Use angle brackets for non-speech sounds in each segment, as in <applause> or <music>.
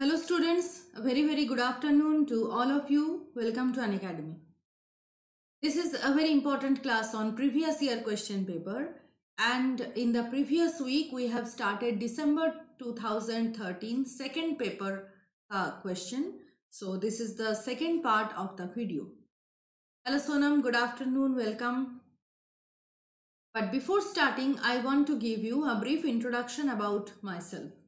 Hello students, a very very good afternoon to all of you. Welcome to an academy. This is a very important class on previous year question paper and in the previous week we have started December 2013 second paper uh, question. So this is the second part of the video. Hello Sonam, good afternoon, welcome. But before starting, I want to give you a brief introduction about myself.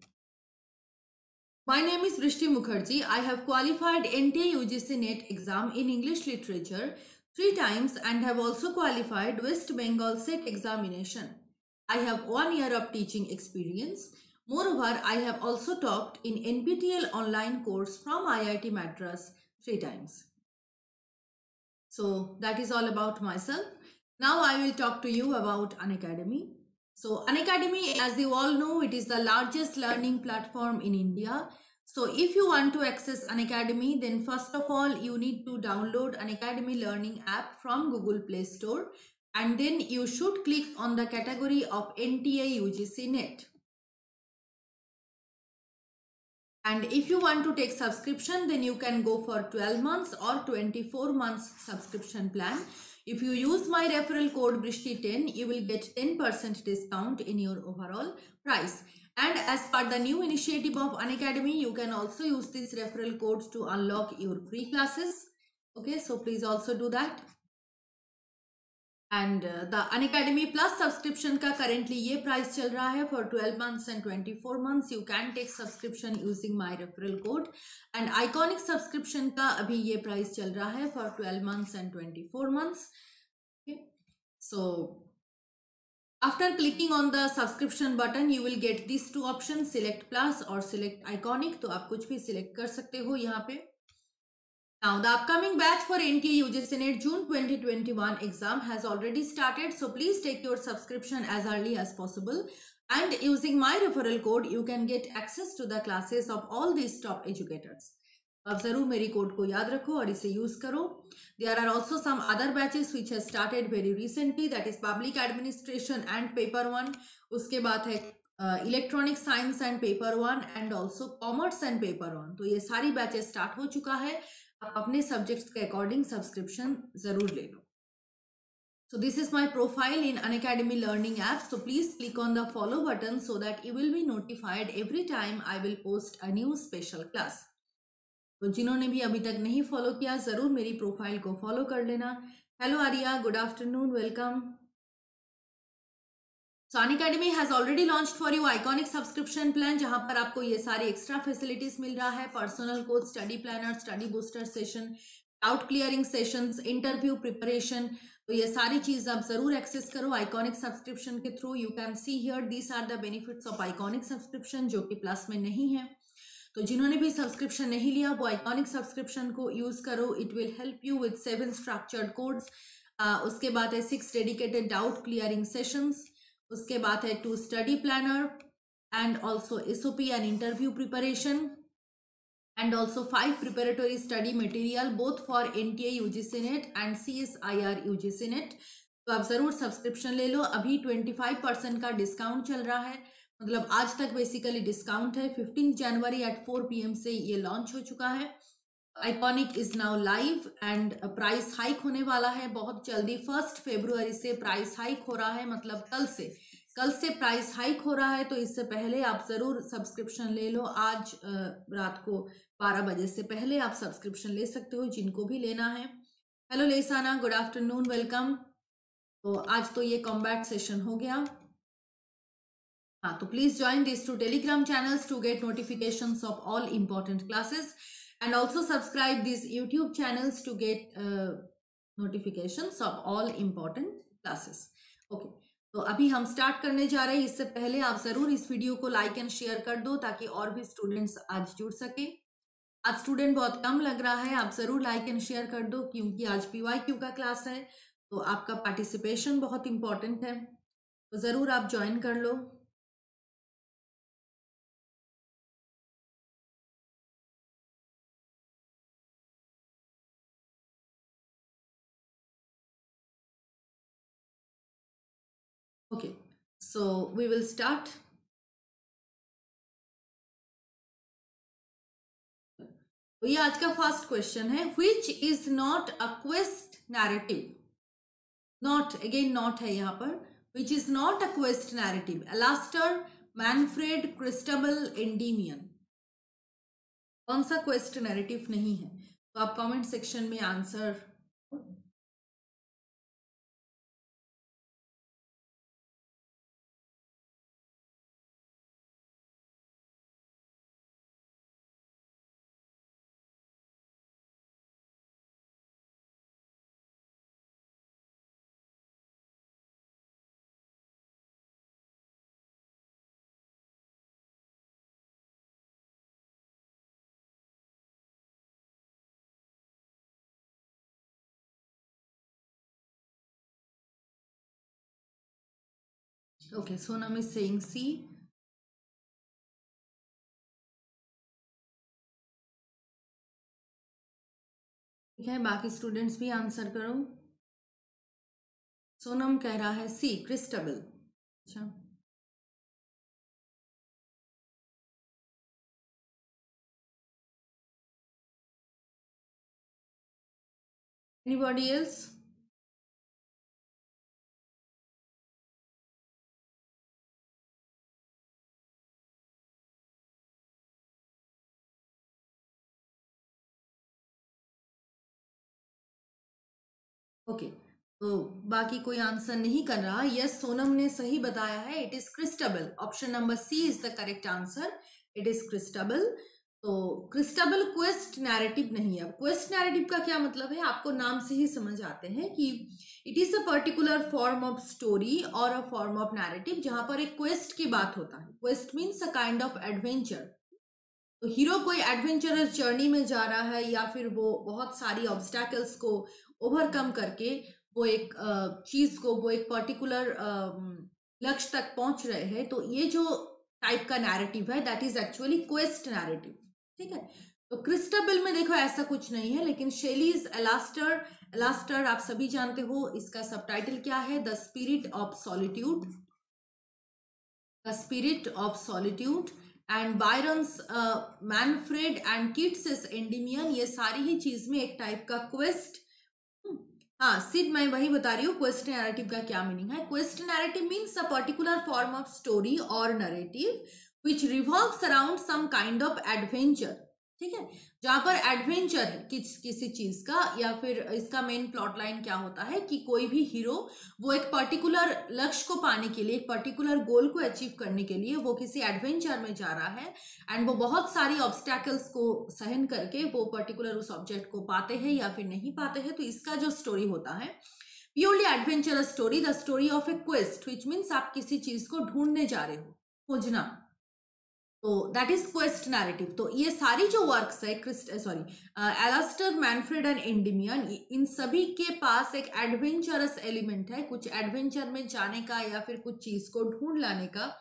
My name is Vrishti Mukherjee. I have qualified NTA UGC NET exam in English literature three times and have also qualified West Bengal SET examination. I have one year of teaching experience. Moreover, I have also taught in NPTEL online course from IIT Madras three times. So that is all about myself. Now I will talk to you about Unacademy. So Unacademy, as you all know, it is the largest learning platform in India. So if you want to access Unacademy, then first of all, you need to download Unacademy Learning app from Google Play Store. And then you should click on the category of NTA UGC NET. And if you want to take subscription, then you can go for 12 months or 24 months subscription plan. If you use my referral code BRISHTI10, you will get 10% discount in your overall price. And as per the new initiative of Unacademy, you can also use this referral code to unlock your free classes. Okay, so please also do that. And the Unacademy plus subscription का currently ये price चल रहा है for 12 months and 24 months you can take subscription using my referral code and iconic subscription का अभी ये price चल रहा है for 12 months and 24 months so after clicking on the subscription button you will get this two option select plus और select iconic तो आप कुछ भी सिलेक्ट कर सकते हो यहाँ पे। Now, the upcoming batch for NTA UGC NET June 2021 exam has already started. So, please take your subscription as early as possible. And using my referral code, you can get access to the classes of all these top educators. अब ज़रूर मेरी code को याद रखो और इसे use करो there are also some other batches which has started very recently that is public administration and paper one उसके बाद है electronic science and paper one and also commerce and paper one तो ये सारी बैचेस स्टार्ट हो चुका है आप अपने सब्जेक्ट्स के अकॉर्डिंग सब्सक्रिप्शन ज़रूर ले लो। So this is my profile in Unacademy learning app so please click on the follow button so that you will be notified every time I will post a new special class तो जिन्होंने भी अभी तक नहीं follow किया, ज़रूर मेरी profile को फॉलो कर लेना। हेलो आरिया good afternoon welcome so Unacademy has already launch for you iconic subscription plan जहाँ पर आपको ये सारी एक्स्ट्रा फैसिलिटीज़ मिल रहा है personal coach study planner study booster session doubt clearing sessions interview preparation तो ये सारी चीज़ आप ज़रूर एक्सेस करो आइकॉनिक सब्सक्रिप्शन के through you can see here these are the benefits of iconic subscription जो कि प्लस में नहीं है। तो जिन्होंने भी सब्सक्रिप्शन नहीं लिया, वो आइकॉनिक सब्सक्रिप्शन को यूज़ करो। It will help you with seven structured codes उसके बाद है six dedicated doubt clearing sessions उसके बाद है two study planner and also S O P and interview preparation and also five preparatory study material both for N T A U G C net and C S I R U G C net तो आप ज़रूर subscription ले लो। अभी twenty five percent का discount चल रहा है। मतलब आज तक बेसिकली डिस्काउंट है। Fifteen January at four P M से ये लॉन्च हो चुका है। Iconic is now live and price hike होने वाला है बहुत जल्दी। फ़र्स्ट फेब्रुआरी से प्राइस हाइक हो रहा है मतलब कल से। कल से प्राइस हाइक हो रहा है तो इससे पहले आप ज़रूर सब्सक्रिप्शन ले लो। आज रात को बारह बजे से पहले आप सब्सक्रिप्शन ले सकते हो, जिनको भी लेना है। हेलो लेसाना गुड आफ्टरनून वेलकम तो आज तो ये कॉम्बैट सेशन हो गया। हाँ तो please join this two telegram channels to get notifications of all important classes and also subscribe these YouTube channels to get uh, notifications of all important classes. Okay. तो अभी हम स्टार्ट करने जा रहे हैं। इससे पहले आप ज़रूर इस वीडियो को लाइक एंड शेयर कर दो ताकि और भी स्टूडेंट्स आज जुड़ सके। आज स्टूडेंट बहुत कम लग रहा है। आप ज़रूर लाइक एंड शेयर कर दो क्योंकि आज पीवाईक्यू का क्लास है। तो आपका पार्टिसिपेशन बहुत इंपॉर्टेंट है। तो ज़रूर आप ज्वाइन कर लो। So, we will start. ये आज का फ़र्स्ट क्वेश्चन है which is not a quest narrative not again not है यहाँ पर. Which is not a quest narrative Alastor Manfred Christabel Endymion कौन सा क्वेस्ट नैरेटिव नहीं है? तो आप कमेंट सेक्शन में answer Okay, Sonam is saying C. ठीक है बाकी स्टूडेंट्स भी आंसर करो. सोनम कह रहा है सी क्रिस्टबल अच्छा. एनीबॉडी एल्स ओके तो बाकी कोई आंसर नहीं कर रहा। यस सोनम ने सही बताया है it is Christabel option number C is the correct answer it is Christabel तो क्रिस्टबल क्वेस्ट नैरेटिव नहीं है। क्वेस्ट नैरेटिव का क्या मतलब है? आपको नाम से ही समझ आते हैं कि it is a particular form of story और अ फॉर्म ऑफ़ नैरेटिव जहाँ पर एक क्वेस्ट की बात होता है। Quest means a kind of adventure तो हीरो कोई एडवेंचरस जर्नी में जा रहा है या फिर वो बहुत सारी ऑब्स्टैकल्स को ओवरकम करके वो एक चीज़ को, वो एक पर्टिकुलर लक्ष्य तक पहुँच रहे हैं तो ये जो टाइप का नैरेटिव है that is actually quest narrative ठीक है? तो क्रिस्टबल में देखो ऐसा कुछ नहीं है, लेकिन शेलीज एलास्टर एलास्टर आप सभी जानते हो, इसका सबटाइटल क्या है? The spirit of solitude the spirit of solitude and Byron's Manfred and Keats Endymion ये सारी ही चीज़ में एक टाइप का क्वेस्ट हाँ सिर्फ़ मैं वही बता रही हूँ क्वेस्ट नैरेटिव का क्या मीनिंग है? Quest narrative means a particular form of story और narrative which revolve around some kind of adventure ठीक है? जहाँ पर एडवेंचर किस, किसी चीज़ का या फिर इसका मेन प्लॉट लाइन क्या होता है कि कोई भी हीरो वो एक पर्टिकुलर लक्ष्य को पाने के लिए, एक पर्टिकुलर गोल को अचीव करने के लिए वो किसी एडवेंचर में जा रहा है एंड वो बहुत सारी ऑब्स्टैकल्स को सहन करके वो पर्टिकुलर उस ऑब्जेक्ट को पाते हैं या फिर नहीं पाते हैं तो इसका जो स्टोरी होता है purely adventurous story the story of a quest which means आप किसी चीज़ को ढूँढने जा रहे हो, खोजना। तो दैट इज़ क्वेस्ट नैरेटिव तो ये सारी जो वर्क्स है Christ sorry Alastor Manfred and Endymion इन सभी के पास एक एडवेंचरस एलिमेंट है, कुछ एडवेंचर में जाने का या फिर कुछ चीज़ को ढूंढ लाने का।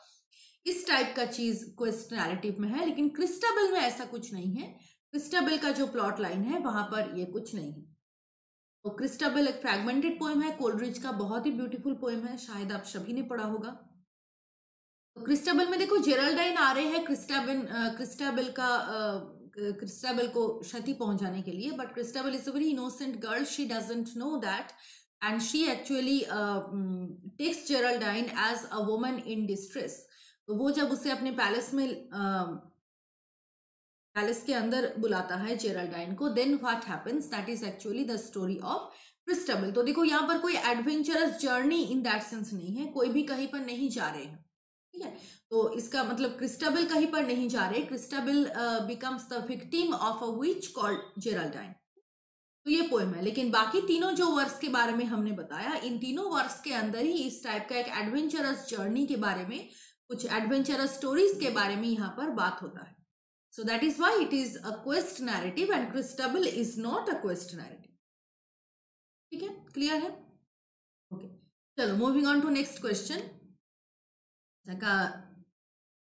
इस टाइप का चीज़ क्वेस्ट नैरेटिव में है, लेकिन क्रिस्टाबल में ऐसा कुछ नहीं है। क्रिस्टाबल का जो प्लॉट लाइन है, वहाँ पर ये कुछ नहीं है। तो क्रिस्टाबल एक फ्रेगमेंटेड पोएम है कोल्ड्रिज का बहुत ही ब्यूटीफुल पोएम है, शायद आप सभी ने पढ़ा होगा। क्रिस्टाबल में देखो जेरल्डाइन आ रहे हैं क्रिस्टाबल क्रिस्टाबल का क्रिस्टाबल को क्षति पहुँचाने के लिए but Christabel is a very innocent girl she doesn't know that and she actually takes Geraldine as a woman in distress तो वो जब उसे अपने पैलेस में पैलेस के अंदर बुलाता है जेरल्डाइन को then what happens that is actually the story of Christabel. तो देखो यहाँ पर कोई adventurous journey in that sense नहीं है. कोई भी कहीं पर नहीं जा रहे हैं। ठीक है? तो इसका मतलब क्रिस्टाबिल कहीं पर नहीं जा रहे। Christabel becomes the victim of a witch called Geraldine तो ये पोएम है। लेकिन बाकी तीनों जो वर्ष के बारे में हमने बताया, इन तीनों वर्ष के अंदर ही इस टाइप का एक एडवेंचरस जर्नी के बारे में, कुछ एडवेंचरस स्टोरीज के बारे में यहाँ पर बात होता है। So that is why it is a quest narrative and Christabel is not a quest narrative ठीक है? क्लियर है? ओके. चलो moving on to next question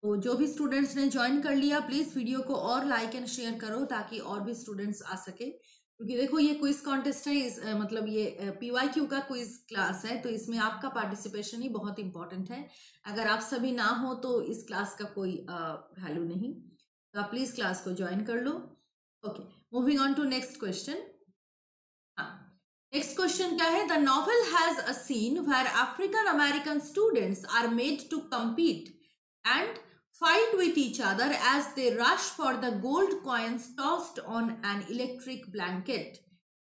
तो जो भी स्टूडेंट्स ने ज्वाइन कर लिया प्लीज़ वीडियो को और लाइक एंड शेयर करो ताकि और भी स्टूडेंट्स आ सके। क्योंकि देखो, ये क्विज कॉन्टेस्ट है, इस मतलब ये पी वाई क्यू का क्विज क्लास है तो इसमें आपका पार्टिसिपेशन ही बहुत इंपॉर्टेंट है। अगर आप सभी ना हो तो इस क्लास का कोई वैल्यू नहीं। तो आप प्लीज़ क्लास को ज्वाइन कर लो। Okay moving on to next question next question क्या है? The novel has a scene where African American students are made to compete and fight with each other as they rush for the gold coins tossed on an electric blanket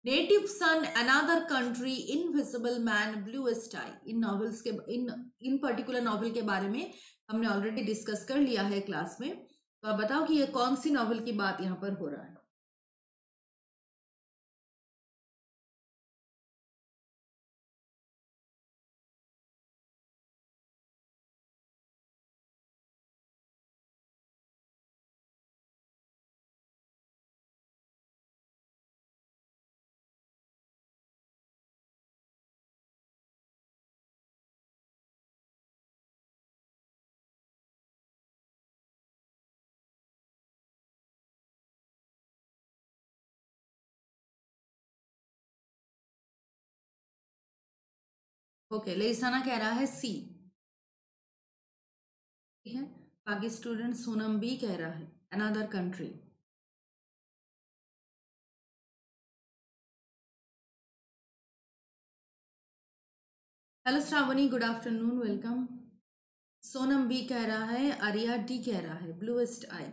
Native Son Another Country Invisible Man Bluest स्टाई इन novels के, इन इन particular novel के बारे में हमने already discuss कर लिया है क्लास में। तो आप बताओ कि ये कौन सी नॉवल की बात यहाँ पर हो रहा है? ओके लेसाना कह रहा है सी। ठीक है? बाकी स्टूडेंट सोनम बी कह रहा है Another Country hello Shravani good afternoon welcome Sonam B कह रहा है, आर्या डी कह रहा है ब्लूएस्ट आई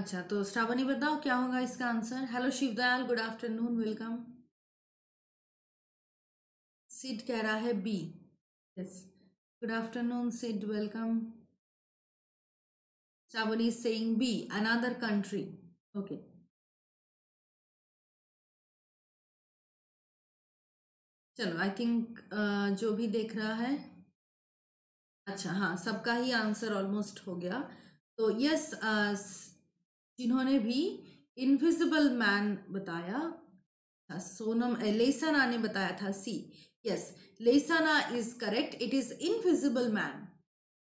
अच्छा तो श्रावणी बताओ क्या होगा इसका answer? Hello Shivdayal good afternoon welcome Sid कह रहा है B yes good afternoon Sid welcome Shravani saying B Another Country okay चलो आई थिंक uh, जो भी देख रहा है। अच्छा हाँ सबका ही आंसर ऑलमोस्ट हो गया। तो यस जिन्होंने भी इनविजिबल मैन बताया था सोनम लेसाना ने बताया था C yes Lesana is correct it is Invisible Man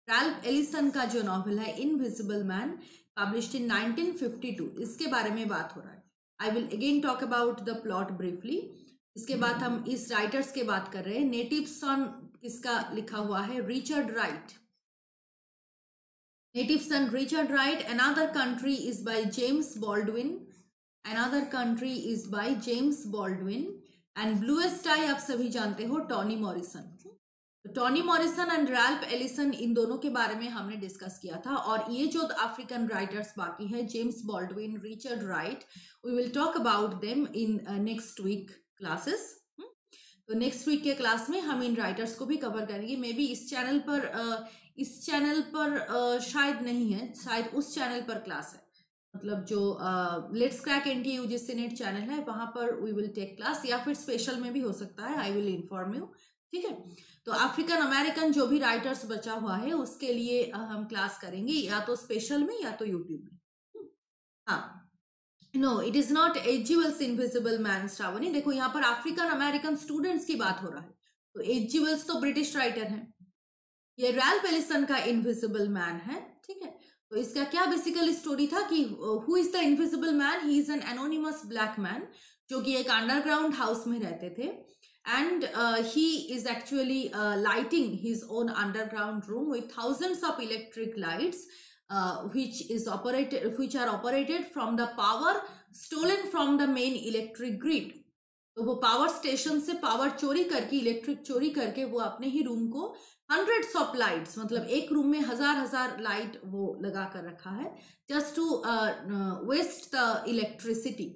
Ralph Ellison का जो नॉवल है इनविजिबल मैन पब्लिश्ड इन 1952 इसके बारे में बात हो रहा है। I will again talk about the plot briefly इसके बाद हम इस राइटर्स के बात कर रहे हैं। नेटिव सन किसका लिखा हुआ है? Richard Wright Native Son Richard Wright. Another country is by James Baldwin. Another country is by James Baldwin. And Bluest Eye आप सभी जानते हो Toni Morrison Toni Morrison and Ralph Ellison इन दोनों के बारे में हमने डिस्कस किया था और ये जो अफ्रीकन राइटर्स बाकी है James Baldwin Richard Wright we will talk about them in next week classes तो नेक्स्ट वीक के क्लास में हम इन राइटर्स को भी कवर करेंगे मे बी इस चैनल पर uh, इस चैनल पर आ, शायद नहीं है शायद उस चैनल पर क्लास है। मतलब जो let's crack N T U जिससे नेट चैनल है वहाँ पर वी विल टेक क्लास या फिर स्पेशल में भी हो सकता है आई विल इन्फॉर्म यू ठीक है? तो अफ्रीकन अमेरिकन जो भी राइटर्स बचा हुआ है उसके लिए हम क्लास करेंगे या तो स्पेशल में या तो यूट्यूब में। हाँ। No it is not Ellison's Invisible Man Shravani देखो यहाँ पर अफ्रीकन अमेरिकन स्टूडेंट्स की बात हो रहा है। तो एजिवल्स तो ब्रिटिश राइटर हैं। ये रैल पेलिसन का इनविजिबल मैन है, ठीक है? तो इसका क्या बेसिकल स्टोरी था कि who is the invisible man he is an anonymous black man जो कि एक अंडरग्राउंड हाउस में रहते थे। And he is actually lighting his own underground room with thousands of electric lights which is operated, which are operated from the power stolen from the main electric grid. तो वो power station से power चोरी करके electric चोरी करके वो अपने ही रूम को हंड्रेड्स ऑफ़ लाइट्स मतलब एक रूम में हज़ार हज़ार लाइट वो लगा कर रखा है just to waste the electricity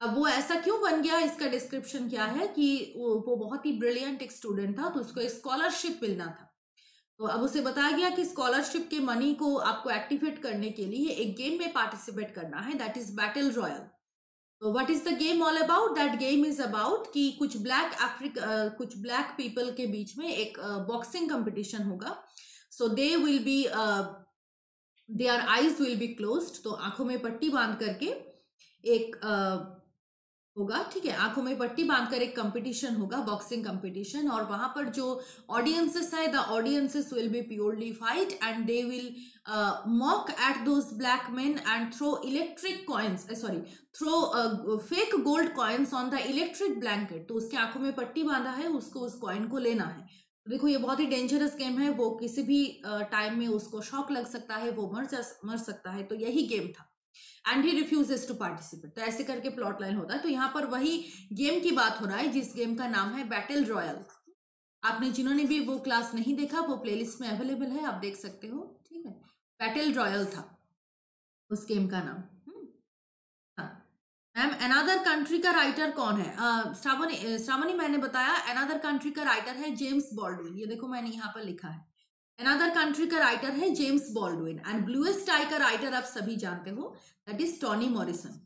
अब वो ऐसा क्यों बन गया? इसका डिस्क्रिप्शन क्या है कि वो, वो बहुत ही ब्रिलियंट एक स्टूडेंट था तो उसको एक स्कॉलरशिप मिलना था। तो अब उसे बताया गया कि स्कॉलरशिप के मनी को आपको एक्टिवेट करने के लिए एक गेम में पार्टिसिपेट करना है that is battle royal what is the game all about that game is about कि कुछ ब्लैक अफ्रीका कुछ ब्लैक पीपल के बीच में एक बॉक्सिंग uh, कंपटीशन होगा। So they will be they are eyes will be close तो आँखों में पट्टी बाँध करके एक होगा ठीक है? आँखों में पट्टी बांधकर एक कंपटीशन होगा बॉक्सिंग कंपटीशन और वहाँ पर जो ऑडियंसेस है the audiences will be purely fight and they will mock at those black man and throw electric coins sorry throw fake gold coins on the electric blanket तो उसके आँखों में पट्टी बांधा है उसको उस कॉइन को लेना है। देखो ये बहुत ही डेंजरस गेम है वो किसी भी टाइम uh, में उसको शॉक लग सकता है वो मर जा मर सकता है तो यही गेम था। And he refuses to participate तो ऐसे करके प्लॉट लाइन होता है। तो यहाँ पर वही गेम की बात हो रहा है, जिस गेम का नाम है बैटल रॉयल आपने जिन्होंने भी वो क्लास नहीं देखा, वो प्लेलिस्ट में अवेलेबल है, आप देख सकते हो। ठीक है? बैटल रॉयल था उस गेम का नाम। हम्म। हाँ। मैम अनादर कंट्री का राइटर कौन है? श्रावणी श्रावणी मैंने बताया अनादर कंट्री का राइटर है जेम्स बॉल्डविन ये देखो मैंने यहाँ पर लिखा है। अनादर कंट्री का राइटर है James Baldwin and Bluest Eye का राइटर आप सभी जानते हो दैट इज़ टॉनी मॉरिसन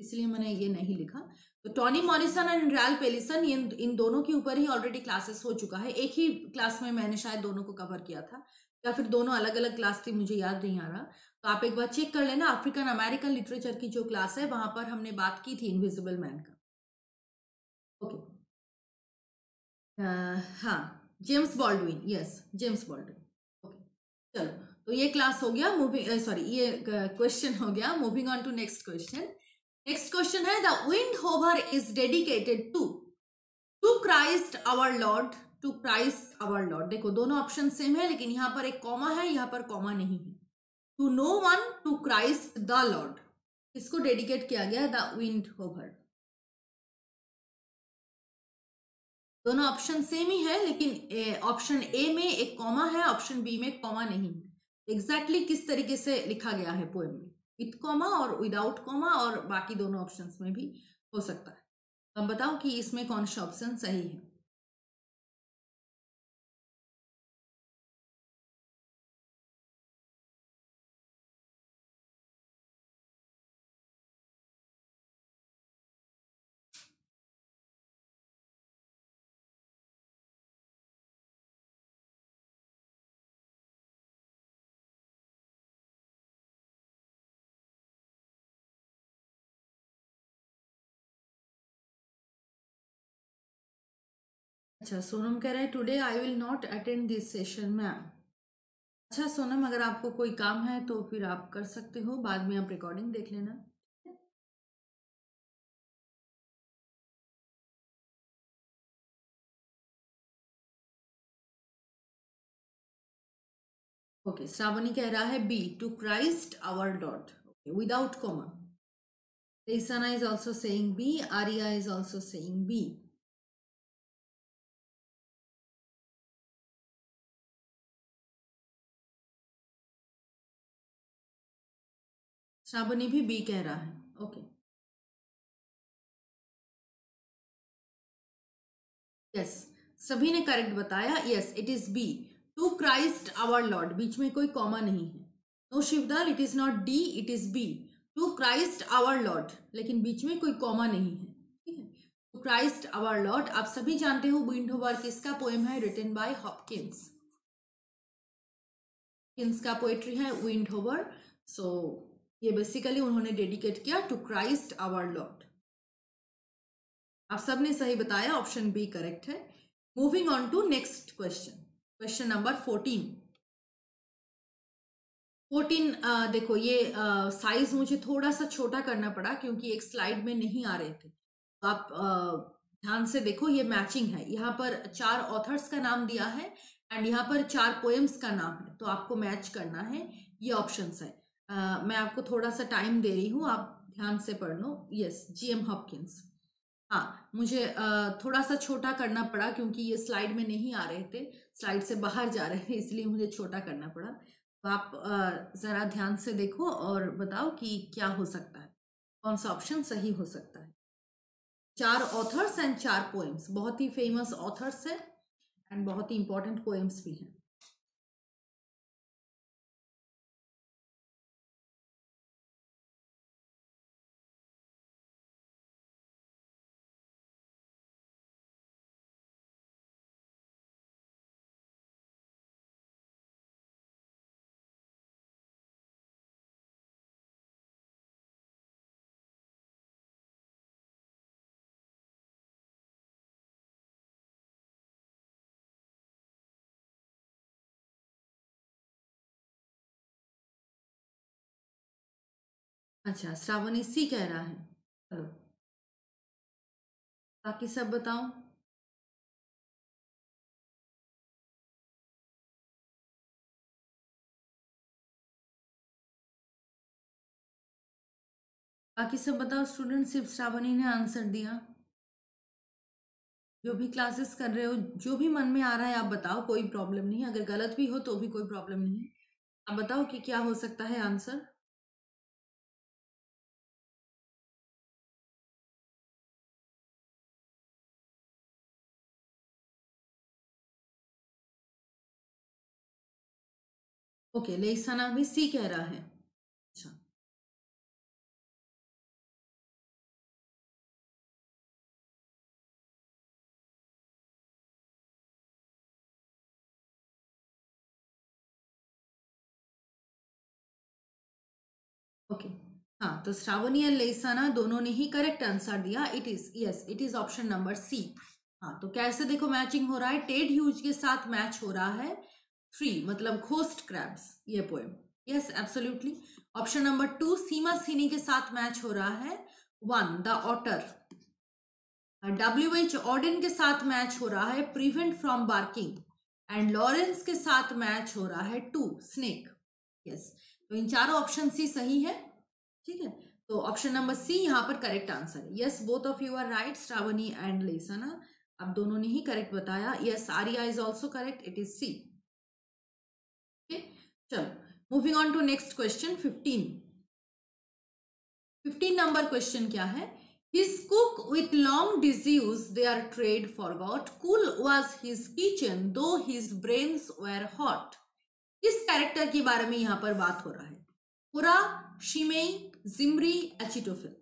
इसलिए मैंने ये नहीं लिखा। तो Toni Morrison and Ralph Ellison इन इन दोनों के ऊपर ही ऑलरेडी क्लासेस हो चुका है। एक ही क्लास में मैंने शायद दोनों को कवर किया था या फिर दोनों अलग अलग क्लास थी मुझे याद नहीं आ रहा। तो आप एक बार चेक कर लेना अफ्रीकन अमेरिकन लिटरेचर की जो क्लास है वहाँ पर हमने बात की थी इनविजिबल मैन का। Okay okay. uh, हाँ James Baldwin yes James Baldwin तो ये क्लास हो गया मूविंग सॉरी ये क्वेश्चन हो गया moving on to next question next question है the Windhover is dedicated to to Christ our Lord to Christ our Lord देखो, दोनों ऑप्शन सेम है, लेकिन यहाँ पर एक कॉमा है, यहाँ पर कॉमा नहीं है। To no one to Christ the Lord इसको डेडिकेट किया गया? द विंड होवर दोनों ऑप्शन सेम ही है, लेकिन ऑप्शन ए में एक कॉमा है ऑप्शन बी में कॉमा नहीं है। एग्जैक्टली exactly किस तरीके से लिखा गया है पोएम में? विथ कॉमा और विदाउट कॉमा और बाकी दोनों ऑप्शन में भी हो सकता है। अब बताओ कि इसमें कौन सा ऑप्शन सही है? अच्छा सोनम कह रहे हैं today I will not attend this session ma'am अच्छा सोनम, अगर आपको कोई काम है तो फिर आप कर सकते हो, बाद में आप रिकॉर्डिंग देख लेना ओके श्रावणी कह रहा है B to Christ our dot okay without comma Isana is also saying B. Arya is also saying B. Shravani भी बी कह रहा है। ओके। यस सभी ने करेक्ट बताया। Yes it is B to Christ our Lord बीच में कोई comma नहीं है। No Shivdal it is not D it is B to Christ our Lord लेकिन बीच में कोई कॉमा नहीं है। ठीक है? टू क्राइस्ट आवर लॉर्ड आप सभी जानते हो विंडोवर किसका पोएम है? रिटन बाय हॉपकिंस किन्स का पोएट्री है विंड होवर सो ये बेसिकली उन्होंने डेडिकेट किया टू क्राइस्ट आवर लॉर्ड आप सबने सही बताया ऑप्शन बी करेक्ट है. Moving on to next question question number fourteen fourteen देखो ये साइज़ uh, मुझे थोड़ा सा छोटा करना पड़ा क्योंकि एक स्लाइड में नहीं आ रहे थे। तो आप uh, ध्यान से देखो ये मैचिंग है। यहाँ पर चार ऑथर्स का नाम दिया है एंड यहाँ पर चार पोएम्स का नाम है। तो आपको मैच करना है। ये ऑप्शंस है। मैं आपको थोड़ा सा टाइम दे रही हूँ आप ध्यान से पढ़ लो। यस जी एम हॉपकिंस हाँ मुझे आ, थोड़ा सा छोटा करना पड़ा क्योंकि ये स्लाइड में नहीं आ रहे थे। स्लाइड से बाहर जा रहे थे इसलिए मुझे छोटा करना पड़ा। तो आप ज़रा ध्यान से देखो और बताओ कि क्या हो सकता है। कौन सा ऑप्शन सही हो सकता है? चार ऑथर्स एंड चार पोएम्स बहुत ही फ़ेमस ऑथर्स है एंड बहुत ही इंपॉर्टेंट पोएम्स भी हैं। अच्छा श्रावणी सी कह रहा है। बाकी सब बताओ। बाकी सब बताओ स्टूडेंट सिर्फ़ श्रावणी ने आंसर दिया। जो भी क्लासेस कर रहे हो, जो भी मन में आ रहा है, आप बताओ, कोई प्रॉब्लम नहीं अगर गलत भी हो तो भी कोई प्रॉब्लम नहीं है। आप बताओ कि क्या हो सकता है आंसर ओके लेसाना भी सी कह रहा है। अच्छा। ओके। हाँ तो श्रावणी एंड लेसाना दोनों ने ही करेक्ट आंसर दिया। It is yes it is option number C हाँ तो कैसे देखो मैचिंग हो रहा है? टेड ह्यूज के साथ मैच हो रहा है। थ्री मतलब घोस्ट क्रैब्स ये poem yes absolutely option number two Seamus Heaney के साथ मैच हो रहा है. One the author W H Auden के साथ मैच हो रहा है prevent from barking and Lawrence के साथ मैच हो रहा है टू स्नेक यस तो इन चारों ऑप्शन सी सही है? ठीक है? तो ऑप्शन नंबर सी यहाँ पर करेक्ट आंसर है. Yes both of you are right Shravani and Lesana आप दोनों ने ही करेक्ट बताया. Yes Aria is also correct it is C चलो moving on to next question fifteen fifteen number question क्या है His cook with long disease their trade forgot. Cool was his kitchen, though his brains were hot. किस character के बारे में यहाँ पर बात हो रहा है पुरा शिमेई जिमरी एचिटोफिल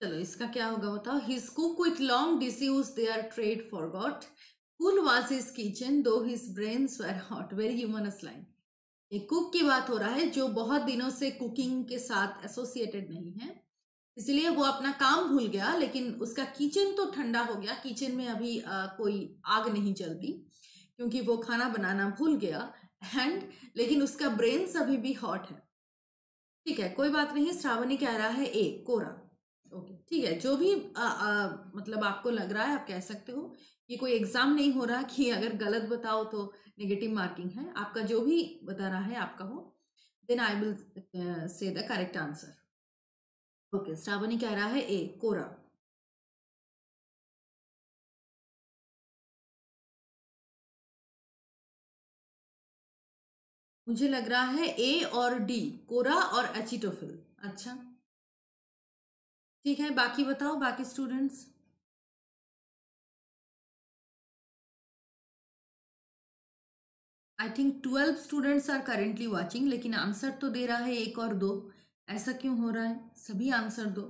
चलो इसका क्या होगा बताओ? His cook with long disuse their trade forgot cool was his kitchen though his brains were hot very humorous line एक कुक की बात हो रहा है जो बहुत दिनों से कुकिंग के साथ एसोसिएटेड नहीं है। इसलिए वो अपना काम भूल गया लेकिन उसका किचन तो ठंडा हो गया। किचन में अभी आ, कोई आग नहीं चलती क्योंकि वो खाना बनाना भूल गया। एंड लेकिन उसका ब्रेन्स अभी भी हॉट है। ठीक है कोई बात नहीं श्रावणी कह रहा है ए कोरा। ओके ठीक है। जो भी आ, आ, मतलब आपको लग रहा है आप कह सकते हो ये कोई एग्ज़ाम नहीं हो रहा कि अगर गलत बताओ तो नेगेटिव मार्किंग है। आपका जो भी बता रहा है आपका हो। Then I will say the correct answer okay Shravani कह रहा है ए कोरा। मुझे लग रहा है ए और डी कोरा और एचिटोफिल। अच्छा। ठीक है, बाकी बताओ, बाकी students I think twelve students are currently watching लेकिन आंसर तो दे रहा है एक और दो। ऐसा क्यों हो रहा है? सभी आंसर दो।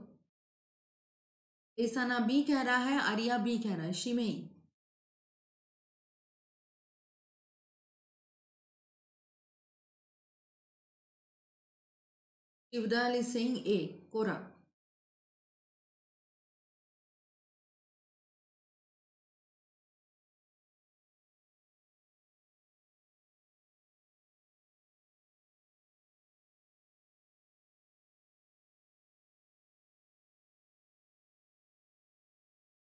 एसाना बी कह रहा है, आर्या बी कह रहा है Shimei Shivdal saying A Korah.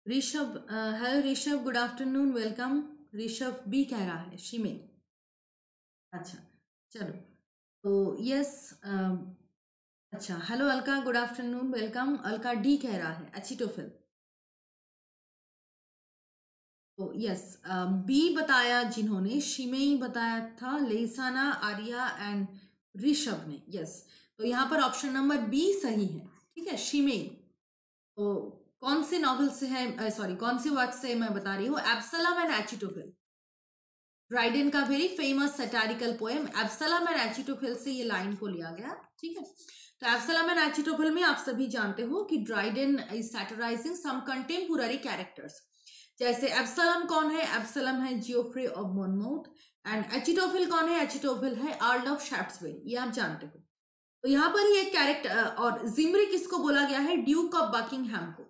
Rishabh hello Rishabh good afternoon welcome Rishabh B कह रहा है शिमे अच्छा चलो। तो यस अच्छा hello Alka good afternoon welcome Alka D कह रहा है एचिटोफिल तो यस बी बताया जिन्होंने शिमेई बताया था लेसाना आर्या एंड ऋषभ ने यस तो यहाँ पर ऑप्शन नंबर बी सही है, ठीक है शिमे तो कौन से नॉवल से है सॉरी कौन से वर्क से मैं बता रही हूँ? एब्सलम एंड एचिटोफिल ड्राइडन का very famous satirical poem Absalom and Achitophel से ये लाइन को लिया गया, ठीक है? तो एब्सलम एंड एचिटोफिल में आप सभी जानते हो कि Dryden is satirising some contemporary characters जैसे एब्सलम कौन है? एब्सलम है Geoffrey of Monmouth and Achitophel कौन है? एचिटोफिल है आर्ल ऑफ़ शैप्सवेल ये आप जानते हो। तो यहाँ पर ही एक कैरेक्टर और जिमरी किसको बोला गया है? ड्यूक ऑफ़ बकिंगहैम को।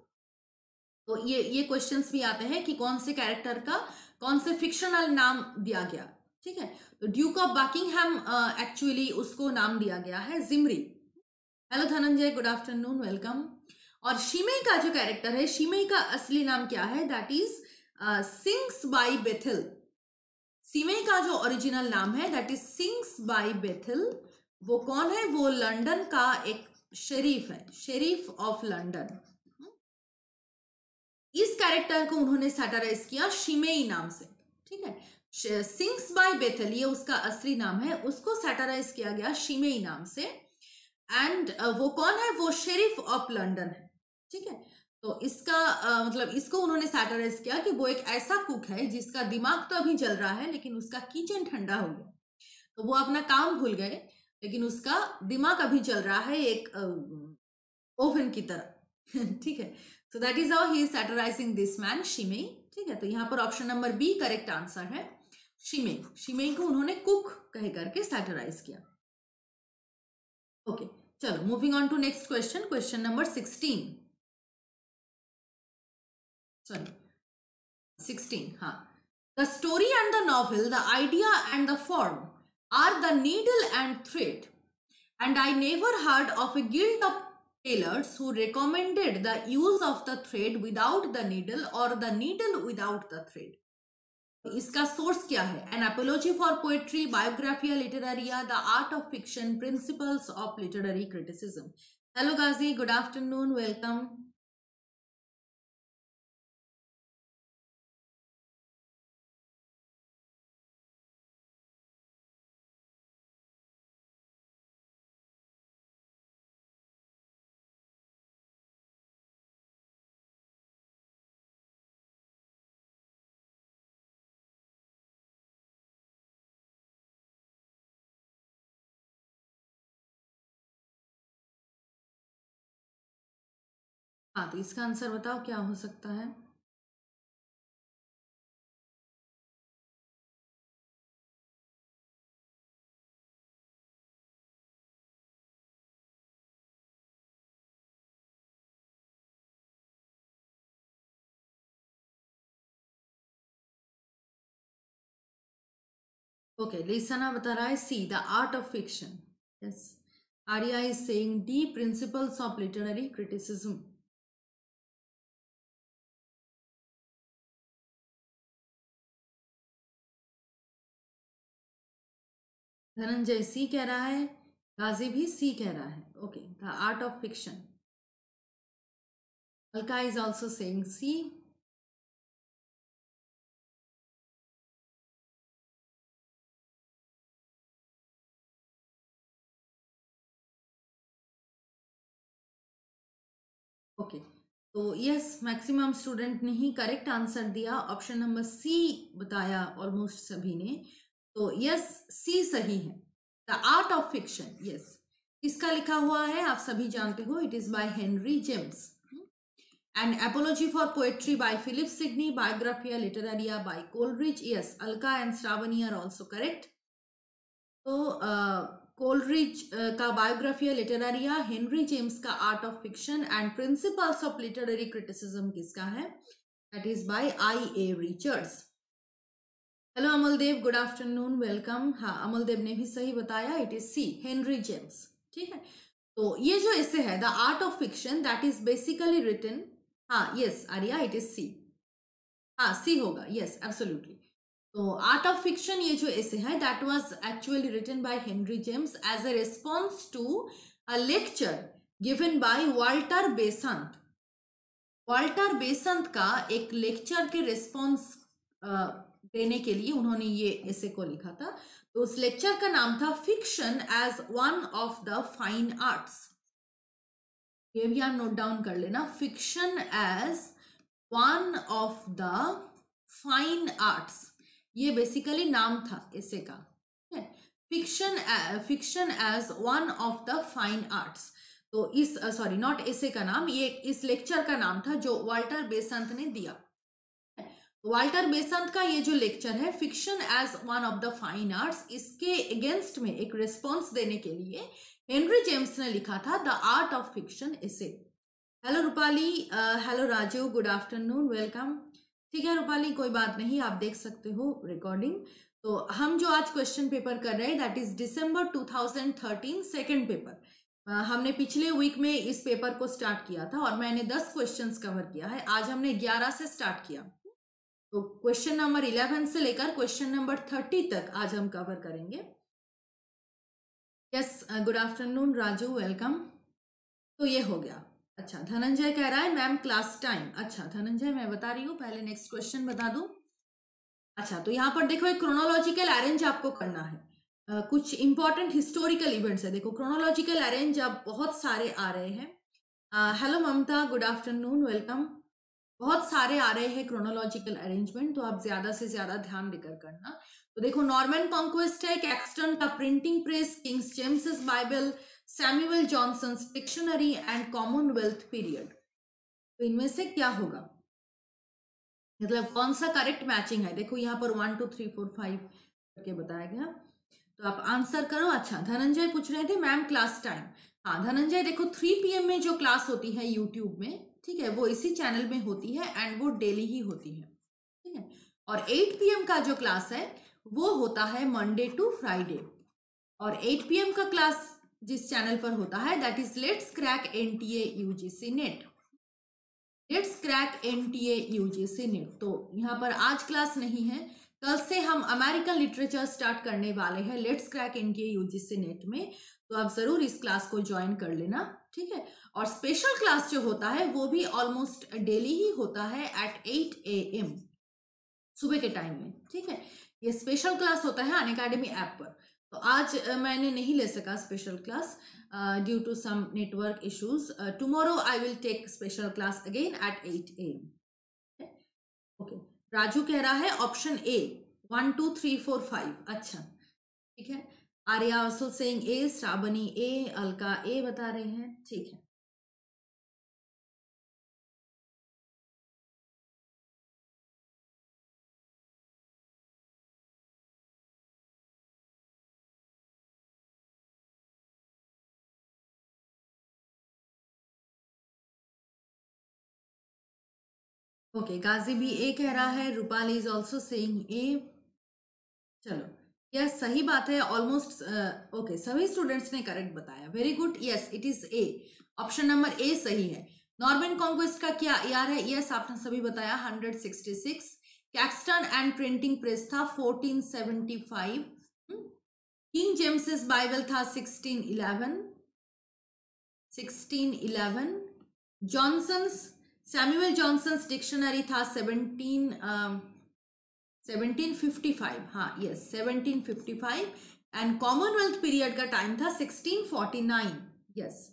तो ये ये क्वेश्चंस भी आते हैं कि कौन से कैरेक्टर का, कौन से फिक्शनल नाम दिया गया। ठीक है? तो ड्यूक ऑफ़ बाकिंगहैम एक्चुअली उसको नाम दिया गया है Zimri hello Dhananjay good afternoon welcome और शिमे का जो कैरेक्टर है शिमे का असली नाम क्या है? That is Slingsby Bethel Shimei का जो ओरिजिनल नाम है that is Slingsby Bethel वो कौन है? वो लंदन का एक शरीफ है शरीफ ऑफ़ लंदन इस कैरेक्टर को उन्होंने सैटराइज किया शिमेई नाम से ठीक है? सिंग्स बाय बेथल ये उसका असली नाम है उसको सैटराइज किया गया शिमेई नाम से। एंड वो कौन है? वो शेरिफ ऑफ़ लंदन है ठीक है? तो इसका uh, मतलब इसको उन्होंने सैटराइज किया कि वो एक ऐसा कुक है जिसका दिमाग तो अभी जल रहा है लेकिन उसका किचन ठंडा हो गया। तो वो अपना काम भूल गए लेकिन उसका दिमाग अभी चल रहा है एक ओवन की तरह <laughs> ठीक है? So that is how he is satirising this man Shimei ठीक है तो यहाँ पर option number B correct answer है। शिमे शिमे को उन्होंने कुक कह करके सैटराइज किया। ओके okay, चलो moving on to next question question number sixteen sorry sixteen हाँ। The story and the novel the idea and the form are the needle and thread and I never heard of a guild of tailors who recommended the use of the thread without the needle or the needle without the thread. इसका source क्या है an apology for poetry Biographia Literaria the art of fiction principles of literary criticism hello Ghazi good afternoon welcome हाँ तो इसका answer बताओ क्या हो सकता है? ओके लिसना बता रहा है C the art of fiction yes Arya is saying the principles of literary criticism Dhananjay C कह रहा है गाजी भी सी कह रहा है। Okay the art of fiction Alka is also saying C okay तो यस मैक्सिमम स्टूडेंट ने ही करेक्ट आंसर दिया। ऑप्शन नंबर सी बताया ऑलमोस्ट सभी ने। तो यस, सी सही है। The art of fiction, yes. किसका लिखा हुआ है? आप सभी जानते हो, it is by Henry James. And apology for poetry by Philip Sidney, Biographia Literaria by Coleridge yes. Alka and Shravani are also correct. तो कोलरिज का बायोग्राफिया लिटरेरिया, हेनरी जेम्स का art of fiction and principles of literary criticism किसका है? That is by I A Richards. Hello Amaldev good afternoon welcome हाँ अमलदेव ने भी सही बताया. It is C Henry James ठीक है? तो ये जो ऐसे है the art of fiction that is basically written हाँ yes Arya it is C हाँ सी होगा. यस एब्सोल्युटली तो आर्ट ऑफ़ फिक्शन ये जो ऐसे है that was actually written by Henry James as a response to a lecture given by Walter Besant Walter Besant का एक लेक्चर के रिस्पॉन्स देने के लिए उन्होंने ये ऐसे को लिखा था। तो उस लेक्चर का नाम था fiction as one of the fine arts ये भी आप नोट डाउन कर लेना। Fiction as one of the fine arts ये बेसिकली नाम था ऐसे का। Fiction fiction as one of the fine arts तो इस सॉरी नॉट ऐसे का नाम, ये इस लेक्चर का नाम था जो वाल्टर बेसंत ने दिया। वाल्टर बेसंत का ये जो लेक्चर है fiction as one of the fine arts इसके अगेंस्ट में एक रिस्पॉन्स देने के लिए हेनरी जेम्स ने लिखा था द आर्ट ऑफ़ फिक्शन इसे hello Rupali hello Raju good afternoon welcome ठीक है रूपाली कोई बात नहीं, आप देख सकते हो रिकॉर्डिंग तो हम जो आज क्वेश्चन पेपर कर रहे हैं that is December 2013 second paper हमने पिछले वीक में इस पेपर को स्टार्ट किया था और मैंने 10 क्वेश्चंस कवर किया है। आज हमने 11 से स्टार्ट किया। तो क्वेश्चन नंबर 11 से लेकर क्वेश्चन नंबर 30 तक आज हम कवर करेंगे। Yes good afternoon Raju welcome तो ये हो गया। अच्छा धनंजय कह रहा है मैम क्लास टाइम अच्छा धनंजय मैं बता रही हूँ पहले नेक्स्ट क्वेश्चन बता दूँ। अच्छा तो यहाँ पर देखो एक क्रोनोलॉजिकल अरेंज आपको करना है। uh, कुछ इंपॉर्टेंट हिस्टोरिकल इवेंट्स है। देखो क्रोनोलॉजिकल अरेंज अब बहुत सारे आ रहे हैं। Hello Mamta good afternoon welcome बहुत सारे आ रहे हैं क्रोनोलॉजिकल अरेंजमेंट तो आप ज़्यादा से ज़्यादा ध्यान देकर करना। तो देखो नॉर्मन कॉन्क्वेस्ट है कैक्सटन का printing press Kings James Bible Samuel Johnson dictionary and Commonwealth period तो इनमें से क्या होगा? मतलब कौन सा करेक्ट मैचिंग है? देखो, यहाँ पर one two three four five करके बताया गया। तो आप आंसर करो। अच्छा धनंजय पूछ रहे थे मैम क्लास टाइम हाँ धनंजय, देखो थ्री पीएम में जो क्लास होती है यूट्यूब में ठीक है, वो इसी चैनल में होती है एंड वो डेली ही होती है, ठीक है? और एट पीएम का जो क्लास है, वो होता है मंडे टू फ्राइडे और 8 पीएम का क्लास जिस चैनल पर होता है that is let's crack N T UGC NET let's crack N T UGC NET तो यहाँ पर आज क्लास नहीं है कल से हम अमेरिकन लिटरेचर स्टार्ट करने वाले हैं। Let's crack T UGC NET में। तो आप ज़रूर इस क्लास को ज्वाइन कर लेना, ठीक है? और स्पेशल क्लास जो होता है, वो भी ऑलमोस्ट डेली ही होता है एट एट ए एम सुबह के टाइम में, ठीक है? ये स्पेशल क्लास होता है अन अकेडमी ऐप पर। तो आज मैंने नहीं ले सका special class due to some network issues tomorrow I will take special class again at eight A M okay Raju कह रहा है option A one two three four five अच्छा ठीक है? Arya saying A Shravani A Alka A बता रहे हैं, ठीक है? ओके गाजी भी ए कह रहा है Rupali is also saying A चलो यस yes, सही बात है ऑलमोस्ट ओके uh, सभी स्टूडेंट्स ने करेक्ट बताया। Very good yes it is A option number A सही है। नॉर्मन कॉन्क्वेस्ट का क्या ईयर है? यस yes, आपने सभी बताया hundred sixty six Caxton and printing press था fourteen seventy five King James Bible था sixteen eleven sixteen eleven Johnson's Samuel Johnson dictionary था सेवनटीन सेवनटीन फिफ्टी फाइव हाँ yes seventeen fifty five and Commonwealth period का time था sixteen forty nine yes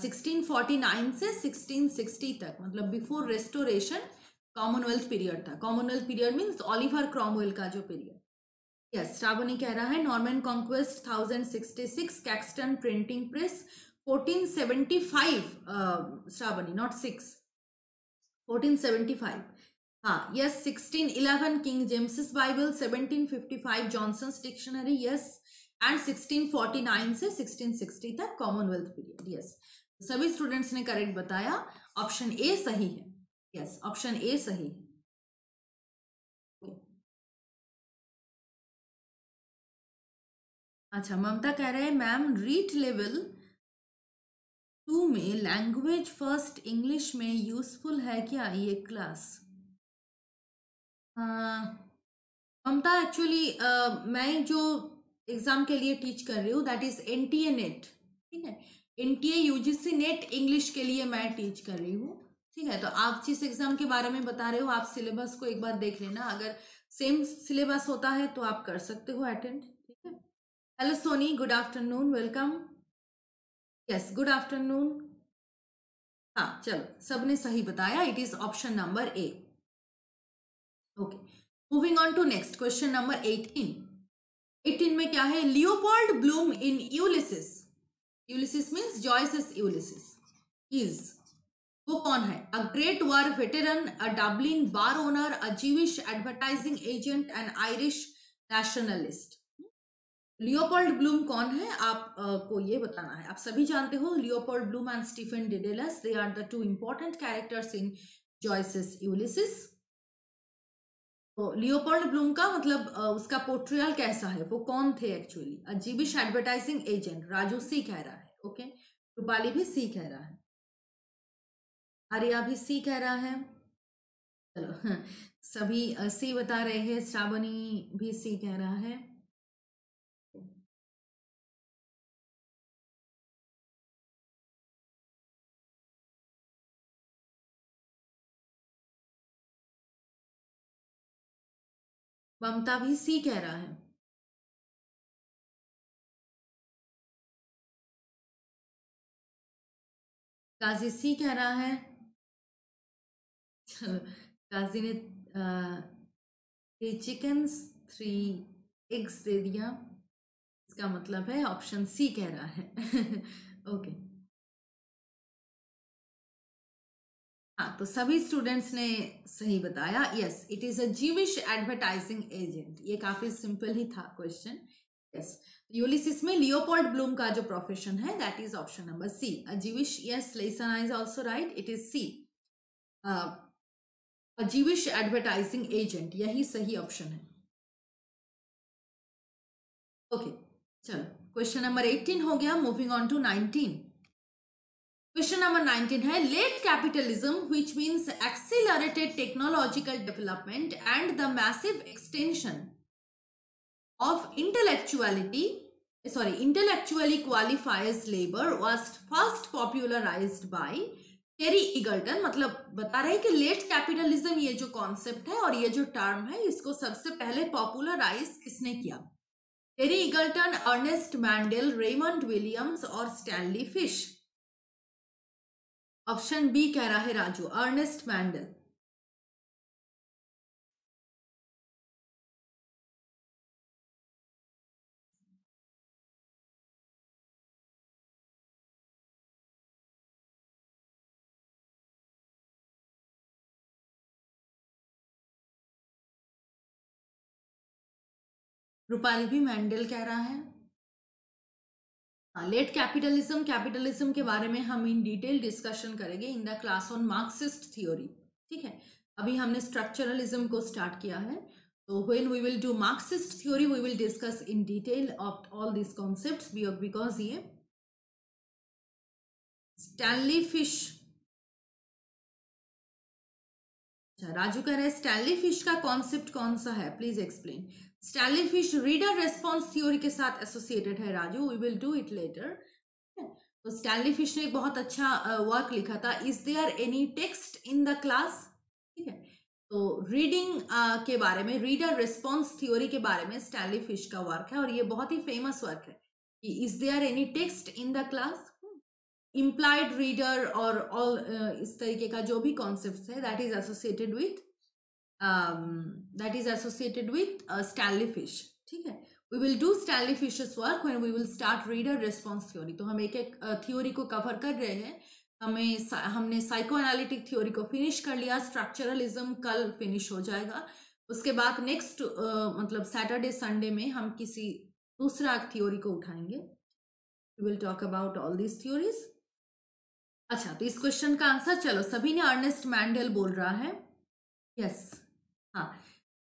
sixteen forty nine से sixteen sixty तक मतलब before restoration Commonwealth period था। Commonwealth period means Oliver Cromwell का जो पीरियड यस श्रावणी कह रहा है Norman conquest thousand sixty six Caxton printing press fourteen seventy five Shravani not six 1475 हाँ yes 1611 King James Bible 1755 Johnson dictionary yes and 1649 से 1660 तक Commonwealth period yes सभी students ने करेक्ट बताया ऑप्शन ए सही है यस ऑप्शन ए सही है। अच्छा ममता कह रहे हैं मैम रीट लेवल टू में लैंग्वेज फ़र्स्ट इंग्लिश में यूजफुल है क्या ये क्लास ममता एक्चुअली मैं जो एग्ज़ाम के लिए टीच कर रही हूँ that is N T A NET ठीक है? N T A U G NET English के लिए मैं टीच कर रही हूँ, ठीक है? तो आप जिस एग्ज़ाम के बारे में बता रहे हो, आप सिलेबस को एक बार देख लेना, अगर सेम सिलेबस होता है तो आप कर सकते हो अटेंड ठीक है? Hello Soni good afternoon welcome yes good afternoon हाँ चलो, सबने सही बताया it is option number A okay moving on to next question number eighteen eighteen में क्या है? Leopold Bloom in Ulysses Ulysses means Joyce's Ulysses is वो कौन है? A Great War veteran a Dublin bar owner a Jewish advertising agent and Irish nationalist Leopold Bloom कौन है? आप uh, को ये बताना है। आप सभी जानते हो Leopold Bloom and Stephen Dedalus they are the two important characters in Joyce's Ulysses तो लियोपोल्ड ब्लूम का मतलब uh, उसका पोर्ट्रियल कैसा है? वो कौन थे एक्चुअली अजीबिश एडवर्टाइजिंग एजेंट राजू सी कह रहा है ओके रूपाली भी सी कह रहा है। आर्या भी सी कह रहा है। चलो <laughs> सभी सी बता रहे हैं श्रावणी भी सी कह रहा है। ममता भी सी कह रहा है। काजी सी कह रहा है। चलो, काजी ने थ्री चिकन्स थ्री एग्स दे दिया। इसका मतलब है ऑप्शन सी कह रहा है। <laughs> ओके हाँ तो सभी स्टूडेंट्स ने सही बताया। Yes it is a Jewish advertising agent ये काफ़ी सिंपल ही था क्वेश्चन यस यूलिसिस में लियोपोल्ड ब्लूम का जो प्रोफेशन है that is option number C a Jewish yes Lisna is also right it is C a Jewish advertising agent यही सही ऑप्शन है। ओके okay, चलो क्वेश्चन नंबर 18 हो गया। Moving on to 19 question number 19 है late capitalism which means accelerated technological development and the massive extension of intellectuality, sorry, intellectually qualifies labor was first popularized by Terry Eagleton मतलब बता रहे हैं कि late capitalism ये जो कॉन्सेप्ट है और ये जो टर्म है, इसको सबसे पहले पॉपुलराइज किसने किया? Terry Eagleton Ernest Mandel Raymond Williams और स्टैनली फ़िश ऑप्शन बी कह रहा है राजू अर्नेस्ट मैंडल रूपाली भी मैंडल कह रहा है। लेट कैपिटलिज्म कैपिटलिज्म के बारे में हम इन डिटेल डिस्कशन करेंगे in the class on Marxist theory ठीक है? अभी हमने स्ट्रक्चरलिज्म को स्टार्ट किया है तो when we will do Marxist theory we will discuss in detail of all this concepts because ये स्टैनली फ़िश राजू कह रहे हैं स्टैनली फ़िश का कॉन्सेप्ट कौन सा है? Please explain Stanley Fish reader response theory के साथ एसोसिएटेड है, Raju. We will do it later तो स्टैनली फ़िश ने एक बहुत अच्छा वर्क लिखा था। Is there any text in the class ठीक है। तो रीडिंग के बारे में रीडर रिस्पॉन्स थ्योरी के बारे में स्टैनली फ़िश का वर्क है और ये बहुत ही फ़ेमस वर्क है कि is there any text in the class implied reader और ऑल इस तरीके का जो भी कॉन्सेप्ट है that is associated with that is associated with Stanley Fish ठीक है? We will do Stanley Fish's work when we will start reader response theory तो हम एक एक थ्योरी को कवर कर रहे हैं। हमें हमने साइको एनालिटिक थ्योरी को फिनिश कर लिया स्ट्रक्चरलिज्म कल फिनिश हो जाएगा। उसके बाद नेक्स्ट uh, मतलब सैटरडे संडे में हम किसी दूसरा थ्योरी को उठाएँगे। We will talk about all this theories अच्छा तो इस क्वेश्चन का आंसर चलो, सभी ने अर्नेस्ट मैंडल बोल रहा है। यस हाँ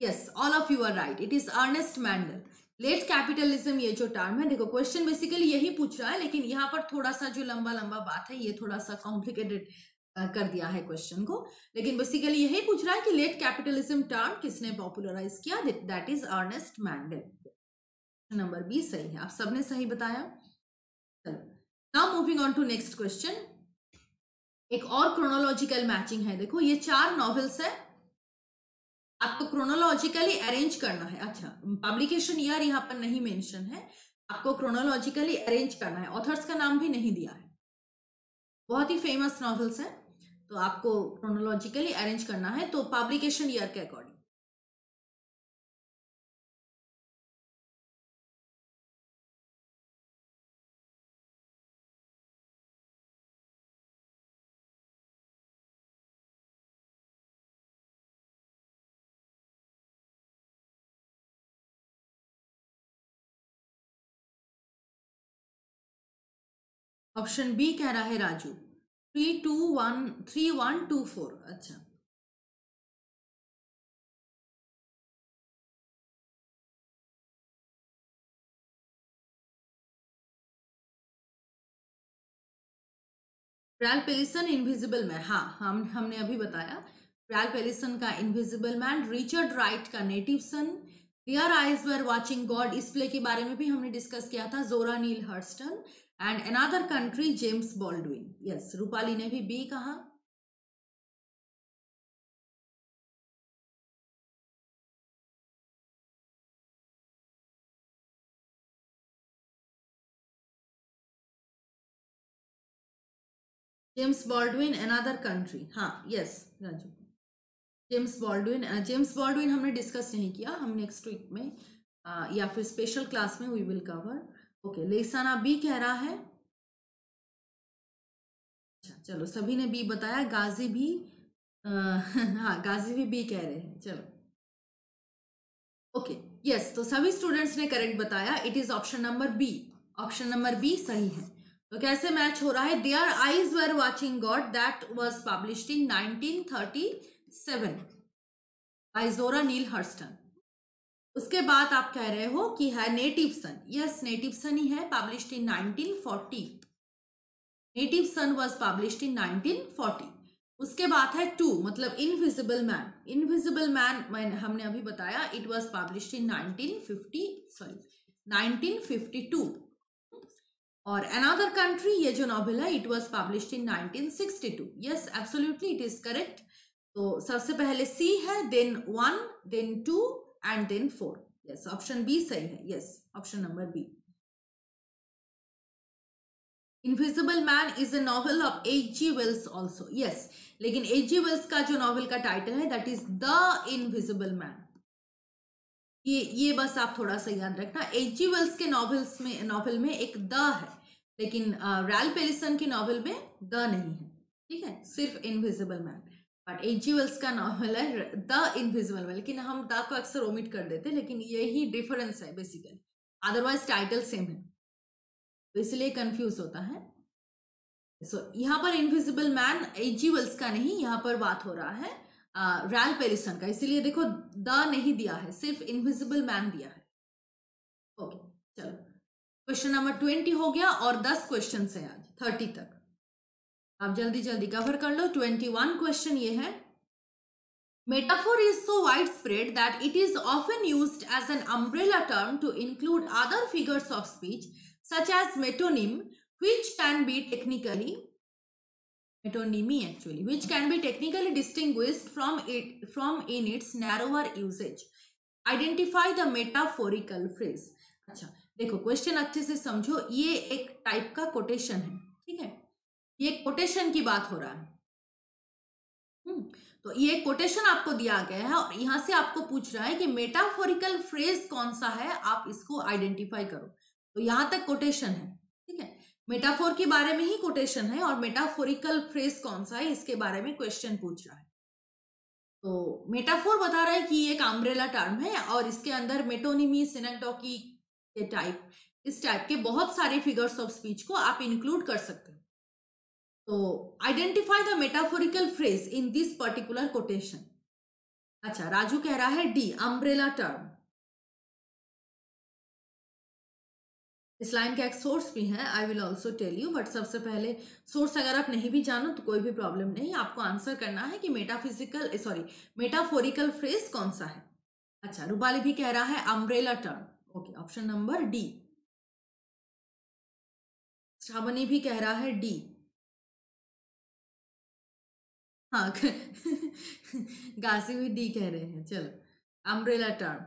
yes all of you are right it is Ernest Mandel late capitalism ये जो टर्म है, देखो क्वेश्चन बेसिकली यही पूछ रहा है, लेकिन यहाँ पर थोड़ा सा जो लंबा लंबा बात है, ये थोड़ा सा कॉम्प्लिकेटेड कर दिया है क्वेश्चन को। लेकिन बेसिकली यही पूछ रहा है कि लेट कैपिटलिज्म टर्म किसने पॉपुलराइज किया? That is Ernest Mandel number B सही है। आप सबने सही बताया? चलो now moving on to next question एक और क्रोनोलॉजिकल मैचिंग है। देखो, ये चार नॉवेल्स है। आपको क्रोनोलॉजिकली अरेंज करना है। अच्छा पब्लिकेशन ईयर यहाँ पर नहीं मेंशन है। आपको क्रोनोलॉजिकली अरेंज करना है। ऑथर्स का नाम भी नहीं दिया है। बहुत ही फ़ेमस नॉवेल्स है। तो आपको क्रोनोलॉजिकली अरेंज करना है। तो पब्लिकेशन ईयर के अकॉर्डिंग ऑप्शन बी कह रहा है Raju. Three two one three one two four अच्छा। रैल पेलिसन इनविजिबल मैन हाँ हम, हमने अभी बताया। रैल पेलिसन का इनविजिबल मैन रिचर्ड राइट का native son their eyes were watching God इस प्ले के बारे में भी हमने डिस्कस किया था Zora Neale Hurston and another country James Baldwin yes Rupali ने भी बी कहा जेम्स बॉल्डविन अनदर कंट्री हाँ yes Raju James Baldwin James Baldwin हमने डिस्कस नहीं किया। हम नेक्स्ट वीक में uh, या फिर स्पेशल क्लास में we will cover okay Lisna B कह रहा है। अच्छा चलो सभी ने बी बताया गाजी भी uh, <laughs> हाँ गाजी भी बी कह रहे हैं चलो। ओके यस तो सभी स्टूडेंट्स ने करेक्ट बताया it is option number B option number B सही है। तो कैसे मैच हो रहा है? Their eyes were watching God that was published in nineteen 1937 by Zora Neale Hurston. उसके बाद आप कह रहे हो कि है native son yes native son ही है published in 1940 native son was published in 1940 उसके बाद है टू मतलब इनविजिबल मैन इनविजिबल मैन मैंने, हमने अभी बताया it was published in 1950 sorry 1952 और अनदर कंट्री ये जो नॉवेल है it was published in 1962 yes absolutely it is correct तो सबसे पहले सी है then one then two and then four yes option B सही है. Yes option number B invisible man is a novel of H G Wells also yes लेकिन H G Wells का जो novel का टाइटल है that is the invisible man ये ये बस आप थोड़ा सा याद रखना. एच जी वेल्स के नॉवेल्स में नॉवल में एक द है, लेकिन रैल पेलिसन के नॉवल में द नहीं है. ठीक है? सिर्फ़ invisible man but H G Wells का नॉवल है द इनविजिबल मैन लेकिन हम द को अक्सर ओमिट कर देते हैं लेकिन यही डिफरेंस है बेसिकली अदरवाइज़ टाइटल सेम है। तो इसलिए कंफ्यूज होता है। सो so, यहाँ पर invisible man H G Wells का नहीं यहाँ पर बात हो रहा है रैल पेरिसन का। इसीलिए देखो द नहीं दिया है सिर्फ़ इनविजिबल मैन दिया है। ओके okay, चलो। क्वेश्चन नंबर ट्वेंटी हो गया और दस क्वेश्चन है आज थर्टी तक। आप जल्दी जल्दी कवर कर लो। ट्वेंटी वन क्वेश्चन ये है। Metaphor is so wide spread that it is often use as an umbrella term to include other figures of speech such as metonym which can be technically metonymy actually which can be technically distinguished from it from in its narrower usages identify the metaphorical phrase अच्छा देखो question अच्छे से समझो। ये एक type का quotation है, ठीक है? ये कोटेशन की बात हो रहा है। हम्म तो ये कोटेशन आपको दिया गया है और यहाँ से आपको पूछ रहा है कि मेटाफोरिकल फ्रेज कौन सा है, आप इसको आइडेंटिफाई करो। तो यहाँ तक कोटेशन है, ठीक है? मेटाफोर के बारे में ही कोटेशन है और मेटाफोरिकल फ्रेज कौन सा है, इसके बारे में क्वेश्चन पूछ रहा है। तो मेटाफोर बता रहा है कि एक अम्ब्रेला टर्म है और इसके अंदर मेटोनिमी सिनेक्टोकी के टाइप इस टाइप के बहुत सारे फिगर्स ऑफ़ स्पीच को आप इंक्लूड कर सकते हो। तो identify the metaphorical phrase in this particular quotation अच्छा राजू कह रहा है डी अम्ब्रेला टर्म इस लाइन का एक सोर्स भी है I will also tell you but सबसे पहले सोर्स अगर आप नहीं भी जानो तो कोई भी प्रॉब्लम नहीं। आपको आंसर करना है कि मेटाफिजिकल सॉरी मेटाफोरिकल फ्रेज कौन सा है। अच्छा रूपाली भी कह रहा है umbrella term okay option number D Shravani भी कह रहा है डी हाँ <laughs> गासी भी डी कह रहे हैं, चलो अम्ब्रेला टर्म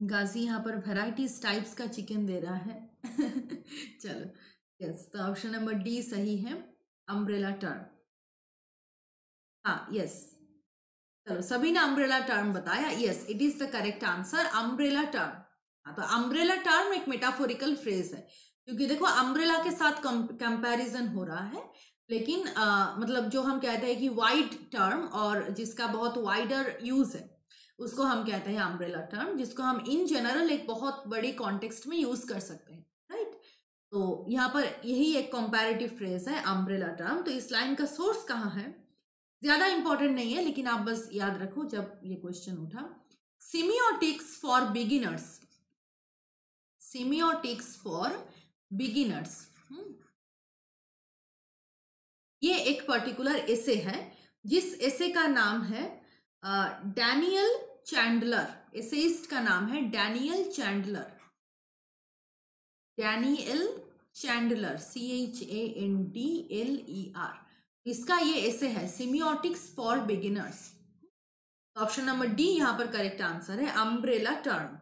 गाजी यहाँ पर वेराइटीज टाइप्स का चिकन दे रहा है। <laughs> चलो यस तो ऑप्शन नंबर डी सही है अम्ब्रेला टर्म हाँ यस चलो, सभी ने अम्ब्रेला टर्म बताया yes it is the correct answer umbrella term हाँ तो अम्ब्रेला टर्म एक मेटाफोरिकल फ्रेज है। क्योंकि देखो अम्ब्रेला के साथ कंपैरिजन हो रहा है लेकिन आ, मतलब जो हम कहते हैं कि वाइड टर्म और जिसका बहुत वाइडर यूज़ है उसको हम कहते हैं अम्ब्रेला टर्म जिसको हम इन जनरल एक बहुत बड़ी कॉन्टेक्स्ट में यूज़ कर सकते हैं राइट तो यहाँ पर यही एक कंपैरेटिव फ्रेज है अम्ब्रेला टर्म तो इस लाइन का सोर्स कहाँ है? ज़्यादा इंपॉर्टेंट नहीं है लेकिन आप बस याद रखो जब ये क्वेश्चन उठा। Semiotics for beginners semiotics for beginners. ये एक पर्टिकुलर एसे है, जिस एसे का नाम है डैनियल चैंडलर। एसेइस्ट का नाम है Daniel Chandler. Daniel Chandler C H A N D L E R इसका ये ऐसे है, semiotics for beginners. Option number D यहाँ पर करेक्ट आंसर है, अम्ब्रेला टर्म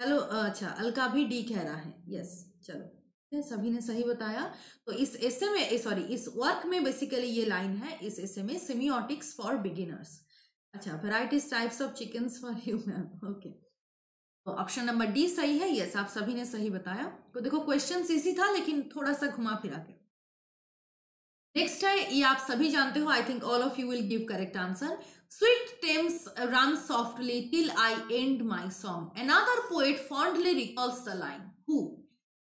हेलो अच्छा अलका भी डी कह रहा है। यस, चलो। सभी ने सही बताया। तो इस ऐसे में सॉरी इस वर्क में बेसिकली ये लाइन है, इस ऐसे में सिमियोटिक्स फॉर बिगिनर्स अच्छा varieties types of chicken for you ma'am okay तो ऑप्शन नंबर डी सही है? यस आप सभी ने सही बताया। तो देखो क्वेश्चन इसी था, लेकिन थोड़ा सा घुमा फिरा के। नेक्स्ट है, ये आप सभी जानते हो I think all of you will give correct answer sweet Thames run softly till I end my song another poet fondly recalls the line who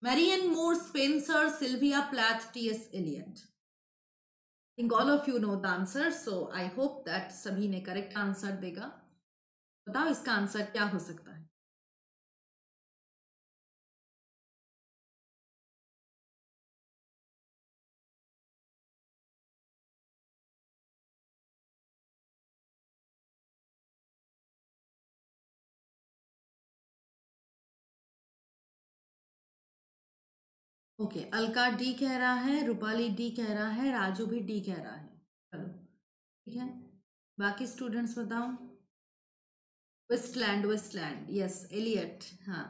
Marianne Moore, Spencer, Sylvia Plath, T.S. Eliot. I think all of you know the answer, so I hope that सभी ने correct answer देगा बताओ इसका answer क्या हो सकता है okay okay, Alka D कह रहा है रूपाली डी कह रहा है राजू भी डी कह रहा है। चलो ठीक है? बाकी स्टूडेंट्स बताओ। वेस्टलैंड वेस्टलैंड यस एलियट हाँ।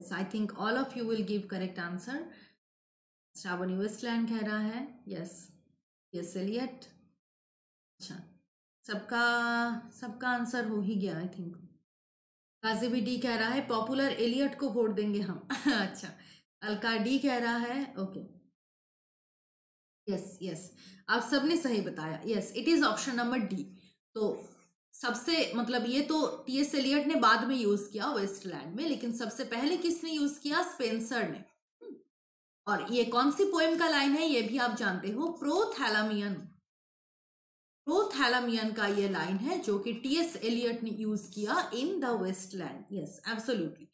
I think all of you will give correct answer Shravani wasteland कह रहा है यस यस एलियट अच्छा सबका सबका आंसर हो ही गया आई थिंक भी डी कह रहा है पॉपुलर एलियट को वोट देंगे हम. <laughs> अच्छा। अलका डी कह रहा है ओके. यस यस आप सबने सही बताया। Yes it is option number D तो सबसे मतलब ये तो टी एस एलियट ने बाद में यूज़ किया वेस्टलैंड में लेकिन सबसे पहले किसने यूज़ किया? स्पेंसर ने। और ये कौन सी पोएम का लाइन है ये भी आप जानते हो प्रोथैलामियन प्रोथैलामियन का ये लाइन है जो कि टी एस एलियट ने यूज़ किया in the wasteland yes absolutely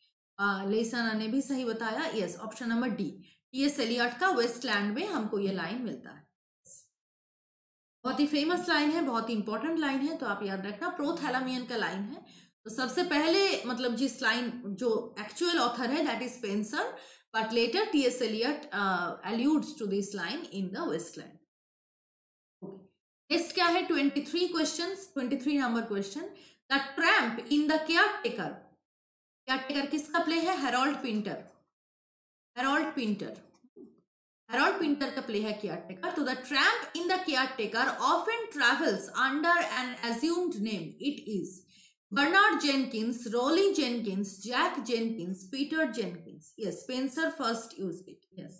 Lesana ने भी सही बताया yes option number D T S Eliot का वेस्टलैंड में हमको ये लाइन मिलता है बहुत ही फ़ेमस लाइन है बहुत ही इंपॉर्टेंट लाइन है तो आप याद रखना प्रोथैलामियन का लाइन है तो सबसे पहले मतलब जिस लाइन जो एक्चुअल ऑथर है that is Spenser but later T S Eliot alludes to this line in the Waste Land next क्या है? Twenty three question twenty three number question the tramp in the caretaker caretaker किसका play है? Harold Pinter Harold Pinter Harold Pinter का play है caretaker तो the tramp in the caretaker often travels under an assumed name it is Bernard Jenkins, Rowley Jenkins, Jack Jenkins, Peter Jenkins. Yes, Spencer first used it Yes.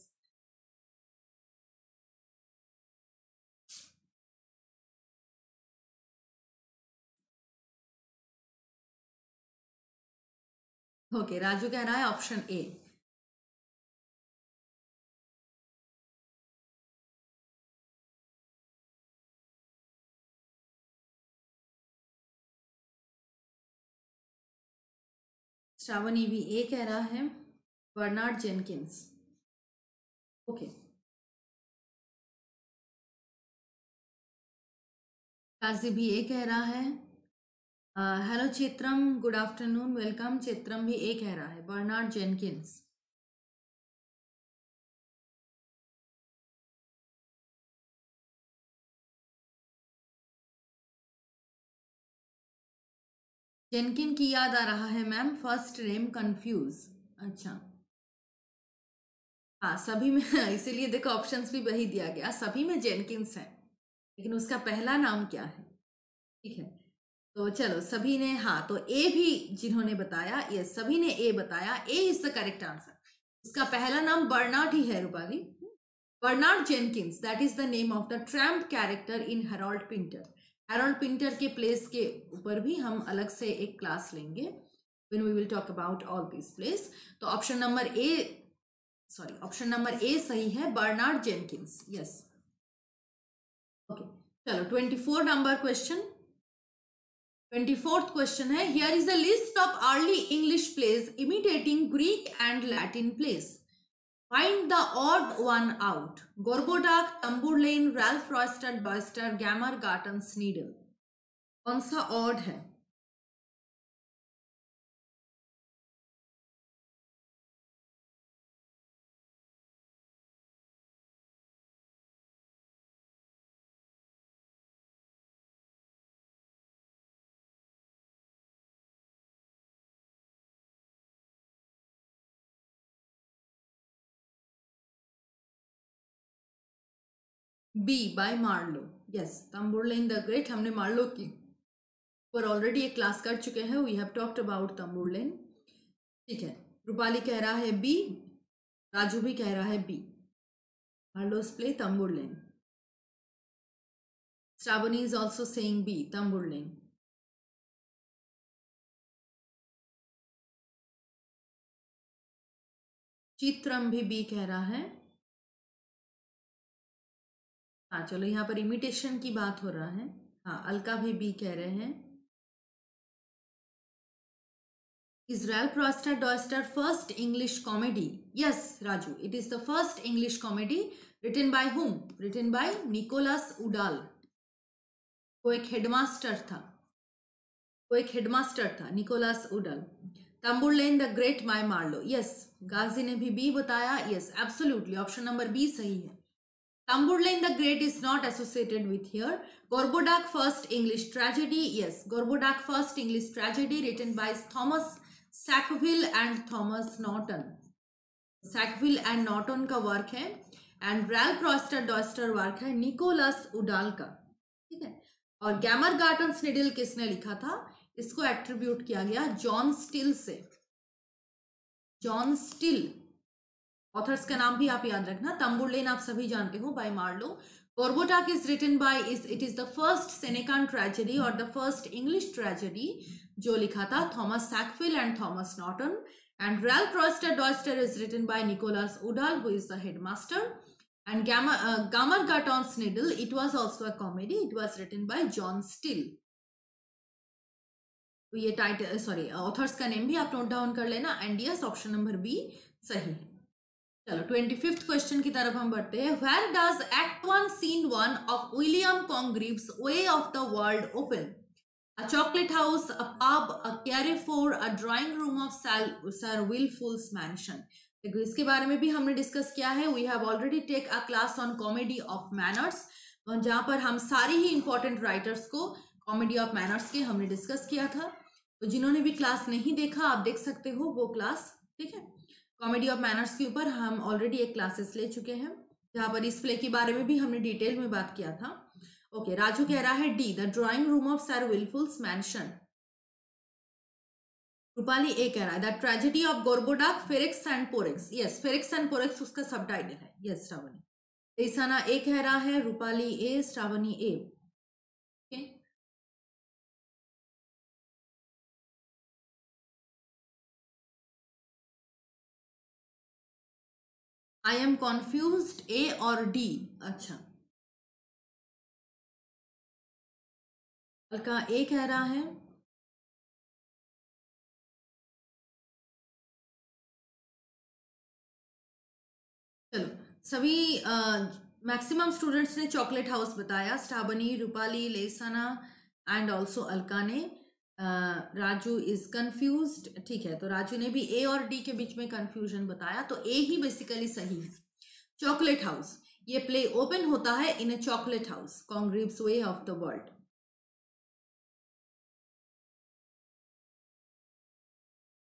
Okay Raju कह रहा है option A Shravani भी A कह रहा है Bernard Jenkins okay Kazi भी A कह रहा है hello Chitram good afternoon welcome Chitram भी एक कह रहा है बर्नार्ड जेनकिंस जेनकिन की याद आ रहा है मैम फ़र्स्ट नेम कंफ्यूज अच्छा हाँ सभी में <laughs> इसीलिए देखो ऑप्शंस भी वही दिया गया। सभी में जेनकिंस है। लेकिन उसका पहला नाम क्या है? ठीक है। तो चलो, सभी ने हाँ तो ए भी जिन्होंने बताया, ये सभी ने ए बताया, A is the correct answer इसका पहला नाम बर्नार्ड ही है, Rupali. Bernard Jenkins that is the name of the tramp character in Harold Pinter Harold Pinter के प्लेस के ऊपर भी हम अलग से एक क्लास लेंगे, when we will talk about all these plays. तो option number A sorry option number A सही है, बर्नार्ड जेनकिंस यस ओके चलो twenty four number question twenty fourth question है। Here is a list of early English plays imitating Greek and Latin plays find the odd one out Gorboduc Tamburlaine Ralph Roister Doister Gammer Gurton Needle कौन सा odd है? B by Marlowe yes Tamburlaine the Great हमने Marlowe की। पर already एक class कर चुके हैं we have talked about Tamburlaine ठीक है, रूपाली कह रहा है बी राजू भी कह रहा है B Marlowe's play Tamburlaine Shravani is also saying B Tamburlaine Chitram भी बी कह रहा है। हाँ चलो यहाँ पर इमिटेशन की बात हो रहा है। हाँ अलका भी बी कह रहे हैं। Israel Roister Doister first English comedy yes Raju it is the first English comedy written by whom written by Nicholas Udall वो एक हेडमास्टर था। वो एक हेडमास्टर था Nicholas Udall Tamburlaine the great my Marlowe yes Ghazi ने भी B बताया। Yes absolutely option number B सही है। Tamburlain the Great is not associated with here. Gorboduc First English Tragedy. Yes, Gorboduc First English Tragedy written by Thomas Sackville and Thomas Norton. Sackville and Norton का work है and Ralph Roister Doister work है Nicholas Udall का ठीक है और gamer गार्टन स्निडल किसने लिखा था इसको एट्रीब्यूट किया गया जॉन स्टिल से जॉन स्टिल ऑथर्स का नाम भी आप याद रखना। तंबुरलेन आप सभी जानते हो by Marlowe Gorboduc is written by is it is the first Senecan tragedy और द फ़र्स्ट इंग्लिश ट्रेजेडी जो लिखा था Thomas Sackville and Thomas Norton and Ralph Roister Doister is written by Nicholas Udall who is the headmaster and Gamma, uh, Gamma Gaton Sniddle, it was also a comedy. It was written by John Still. तो ये title sorry authors का name भी आप note down कर लेना। And yes option number B सही। है चलो ट्वेंटी फिफ्थ क्वेश्चन की तरफ़ हम बढ़ते हैं। Where does act one scene one of William Congreve's Way of the World open a chocolate house a pub a carrefour a drawing room of sir Wilfull's mansion देखो, इसके बारे में भी हमने डिस्कस किया है। We have already take a class on comedy of manners जहाँ पर हम सारे ही इंपॉर्टेंट राइटर्स को कॉमेडी ऑफ़ मैनर्स के हमने डिस्कस किया था। तो जिन्होंने भी क्लास नहीं देखा, आप देख सकते हो वो क्लास ठीक है? कॉमेडी ऑफ़ मैनर्स के ऊपर हम ऑलरेडी एक क्लासेस ले चुके हैं। जहाँ पर इस प्ले के बारे में भी हमने डिटेल में बात किया था। ओके okay, राजू कह रहा है D the drawing room of sir Wilfull's mansion Rupali A कह रहा है the tragedy of Gorboduc Ferrex and Porrex yes Ferrex and Porrex उसका सब टाइटल है। यस श्रावणी ईसाना ए कह रहा है Rupali A Shravani A I am confuse A और डी अच्छा। हल्का ए कह रहा है। चलो, सभी मैक्सिमम स्टूडेंट्स ने चॉकलेट हाउस बताया स्टाबनी रूपाली लेसाना एंड ऑल्सो अलका ने। राजू इज़ कंफ्यूज ठीक है तो राजू ने भी ए और डी के बीच में कंफ्यूजन बताया तो ए ही बेसिकली सही है। चॉकलेट हाउस ये प्ले ओपन होता है in a chocolate house Congreve's Way of the World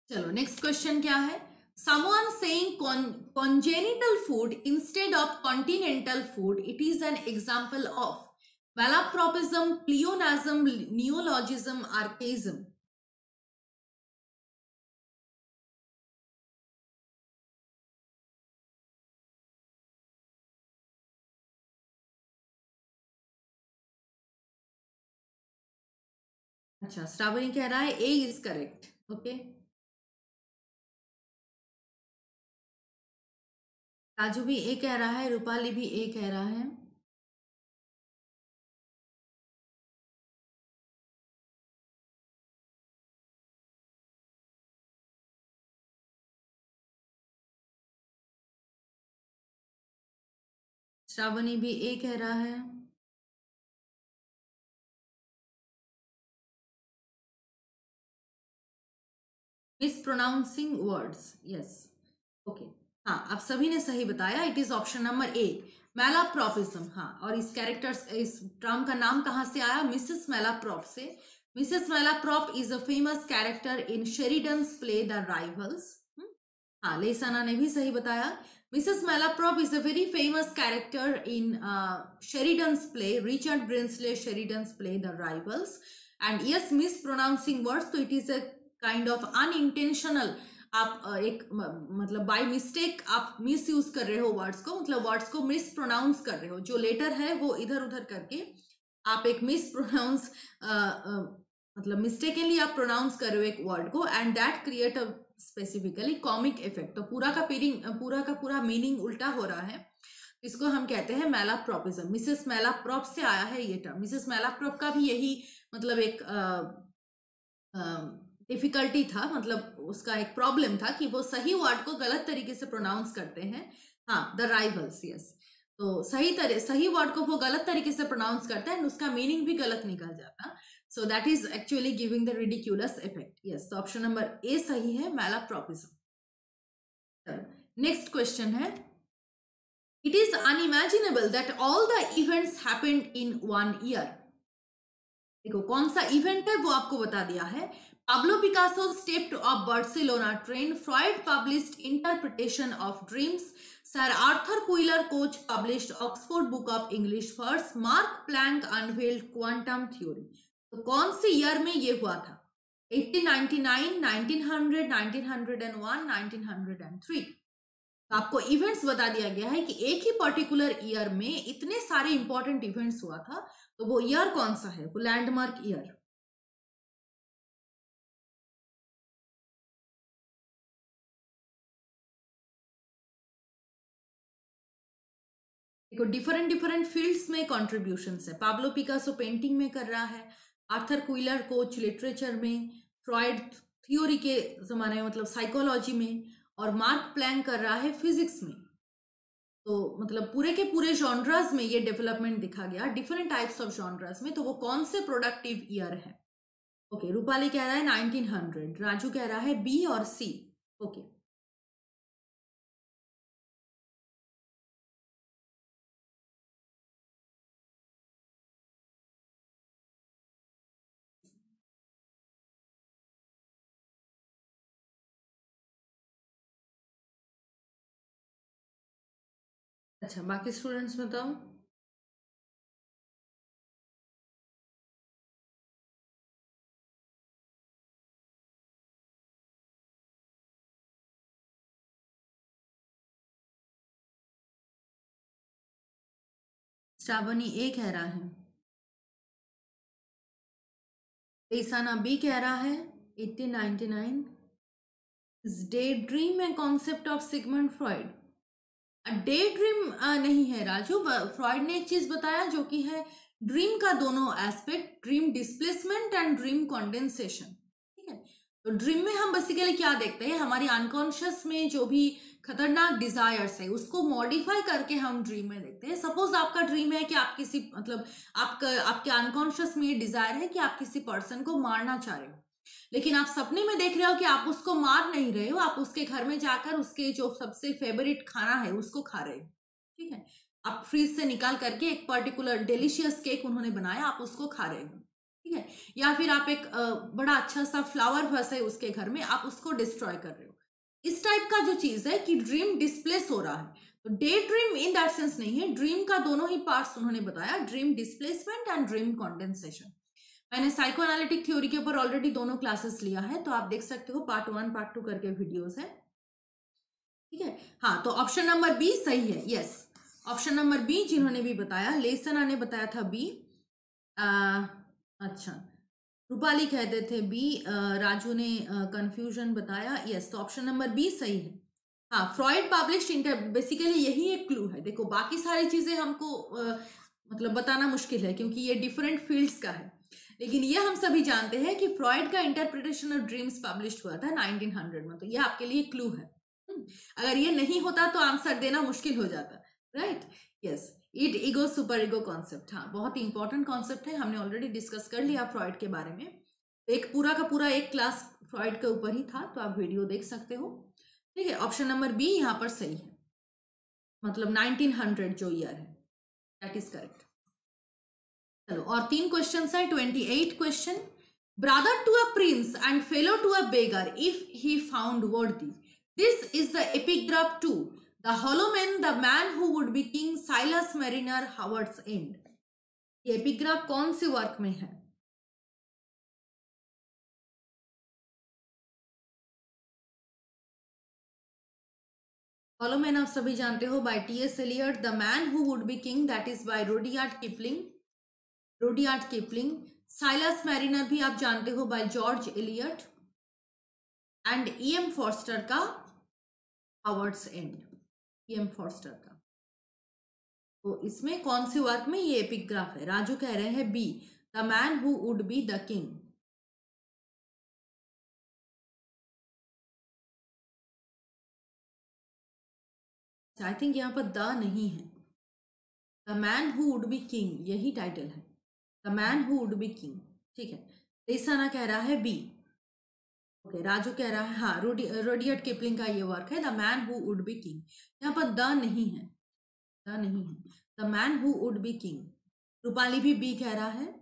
चलो नेक्स्ट क्वेश्चन क्या है? Saying con, congenital food instead of continental food, it is an example of malapropism, pleonasm, neologism, archaism. अच्छा श्रावणी कह रहा है A is correct okay Raju भी A कह रहा है रूपाली भी ए कह रहा है श्रावणी भी ए कह रहा है। Mispronouncing words yes okay हाँ आप सभी ने सही बताया it is option number A malapropism हाँ और इस कैरेक्टर्स इस ड्राम का नाम कहाँ से आया? मिसेस मैलाप्रॉप से। Mrs Malaprop is a famous character in Sheridan's play the Rivals हाँ लेसाना ने भी सही बताया। Mrs Malaprop is a very famous character in Sheridan's play Richard Brinsley Sheridan's play the Rivals and yes mispronouncing words तो it is a kind of unintentional आप एक मतलब bye mistake आप मिस यूज़ कर रहे हो वर्ड्स को मतलब वर्ड्स को मिस प्रोनाउंस कर रहे हो जो लेटर है वो इधर उधर करके आप एक मिस प्रोनाउंस मतलब मिस्टेकनली आप प्रोनाउंस कर रहे हो एक वर्ड को and that create a specifically comic effect तो पूरा का पीरिंग पूरा का पूरा मीनिंग उल्टा हो रहा है। इसको हम कहते हैं मैलाप्रॉपिज्म मिसेस मैलाप्रॉप से आया है ये टर्म मिसेस मैलाप्रॉप का भी यही मतलब एक डिफिकल्टी था। मतलब उसका एक प्रॉब्लम था कि वो सही वर्ड को गलत तरीके से प्रोनाउंस करते हैं। हाँ द राइवल्स यस तो सही तरह सही वर्ड को वो गलत तरीके से प्रोनाउंस करता है उसका मीनिंग भी गलत निकल जाता। So that is actually giving the ridiculous effect yes तो ऑप्शन नंबर ए सही है मैलाप्रोपिज्म नेक्स्ट क्वेश्चन है। It is unimaginable that all the events happened in one year देखो, कौन सा इवेंट है वो आपको बता दिया है? Pablo Picasso stepped off Barcelona train Freud publish interpretation of dreams sir Arthur Quiller Couch publish Oxford book of English first Mark Planck unveiled quantum theory तो कौन से ईयर में ये हुआ था? 1899, 1900, 1901, 1903 तो आपको इवेंट्स बता दिया गया है कि एक ही पर्टिकुलर ईयर में इतने सारे इंपॉर्टेंट इवेंट्स हुआ था तो वो ईयर कौन सा है? वो landmark year different different fields में कॉन्ट्रीब्यूशन है। पाब्लो पिकासो पेंटिंग में कर रहा है आर्थर क्विलर कोच लिटरेचर में फ्रॉइड थियोरी के ज़माने में मतलब साइकोलॉजी में और मार्क प्लैंग कर रहा है फिजिक्स में तो मतलब पूरे के पूरे जॉनराज में ये डेवलपमेंट दिखा गया डिफरेंट टाइप्स ऑफ़ जॉनराज में तो वो कौन से प्रोडक्टिव ईयर है ओके okay, रूपाली कह रहा है 1900 राजू कह रहा है बी और सी ओके okay. अच्छा बाकी स्टूडेंट्स बताओ। श्रावणी ए कह रहा है। ईसाना बी कह रहा है। 1899 day dream a concept of Sigmund Freud day dream नहीं है राजू। फ्रॉइड ने एक चीज़ बताया जो कि है ड्रीम का दोनों aspect dream displacement and dream condensation ठीक है? तो ड्रीम में हम बेसिकली क्या देखते हैं? हमारी अनकॉन्शियस में जो भी खतरनाक डिजायर्स है, उसको मॉडिफाई करके हम ड्रीम में देखते हैं। सपोज़ आपका ड्रीम है कि आप किसी मतलब आपका, आपके अनकॉन्शियस में ये डिज़ायर है कि आप किसी पर्सन को मारना चाह रहे हो। लेकिन आप सपने में देख रहे हो कि आप उसको मार नहीं रहे हो, आप उसके घर में जाकर उसके जो सबसे फेवरेट खाना है उसको खा रहे हो, ठीक है? आप फ्रीज से निकाल करके एक पर्टिकुलर डिलीशियस केक उन्होंने बनाया, आप उसको खा रहे हो, ठीक है? या फिर आप एक बड़ा अच्छा सा फ्लावर फस है उसके घर में, आप उसको डिस्ट्रॉय कर रहे हो। इस टाइप का जो चीज़ है कि ड्रीम डिस्प्लेस हो रहा है। तो day dream in that sense नहीं है ड्रीम का दोनों ही पार्ट्स उन्होंने बताया dream displacement and dream condensation मैंने साइको एनालिटिक थ्योरी के ऊपर ऑलरेडी दोनों क्लासेस लिया है तो आप देख सकते हो पार्ट वन पार्ट टू करके वीडियोस है। ठीक है? हाँ तो ऑप्शन नंबर बी सही है यस ऑप्शन नंबर बी जिन्होंने भी बताया लेसना ने बताया था बी आ, अच्छा। रूपाली कहते थे बी राजू ने कंफ्यूजन बताया यस तो ऑप्शन नंबर बी सही है। हाँ फ्रॉइड पब्लिश इंटर बेसिकली यही एक क्लू है। देखो बाकी सारी चीज़ें हमको uh, मतलब बताना मुश्किल है क्योंकि ये डिफरेंट फील्ड्स का है। लेकिन ये हम सभी जानते हैं कि फ्रॉइड का इंटरप्रिटेशन ऑफ़ ड्रीम्स पब्लिश हुआ था 1900 में तो ये आपके लिए क्लू है। हम्म, अगर ये नहीं होता तो आंसर देना मुश्किल हो जाता right yes id ego super ego concept हाँ बहुत ही इंपॉर्टेंट कॉन्सेप्ट है हमने ऑलरेडी डिस्कस कर लिया फ्रॉइड के बारे में। एक पूरा का पूरा एक क्लास फ्रॉइड के ऊपर ही था तो आप वीडियो देख सकते हो। ठीक है ऑप्शन नंबर बी यहाँ पर सही है। मतलब 1900 जो ईयर है दैट इज़ करेक्ट चलो, और तीन क्वेश्चन है twenty eight question brother to a prince and fellow to a beggar if he found worthy this is the epigraph to the hollow man the man who would be king Silas Marner Howards End ये epigraph कौन से work में है? आप सभी जानते हो by T S Eliot the man who would be king that is by Rudyard Kipling Rudyard Kipling, Silas Marner भी आप जानते हो by George Eliot and E M Forster का Howards End E M Forster का। तो इसमें कौन से वर्क में ये एपिग्राफ है? राजू कह रहे हैं B the man who would be the king I think यहाँ पर द नहीं है। The man who would be king यही टाइटल है। The man who would be king. ठीक है? रेसाना कह रहा है बी। ओके okay, राजू कह रहा है हाँ रोडी रोडियट किपलिंग का ये वर्क है the man who would be king. यहाँ पर द नहीं है द नहीं है the man who would be king. Rupali भी बी कह रहा है।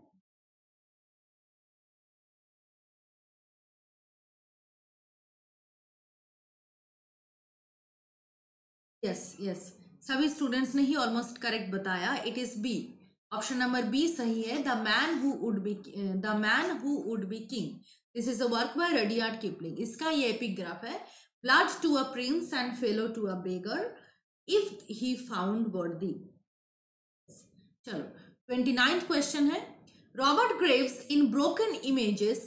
यस यस सभी स्टूडेंट्स ने ही ऑलमोस्ट करेक्ट बताया it is B option number B सही है, the man who would be the man who would be king this is a work by Rudyard Kipling इसका ये एपिग्राफ है। Blood to a prince and fellow to a beggar if he found worthy चलो twenty ninth question है। Robert Graves in broken images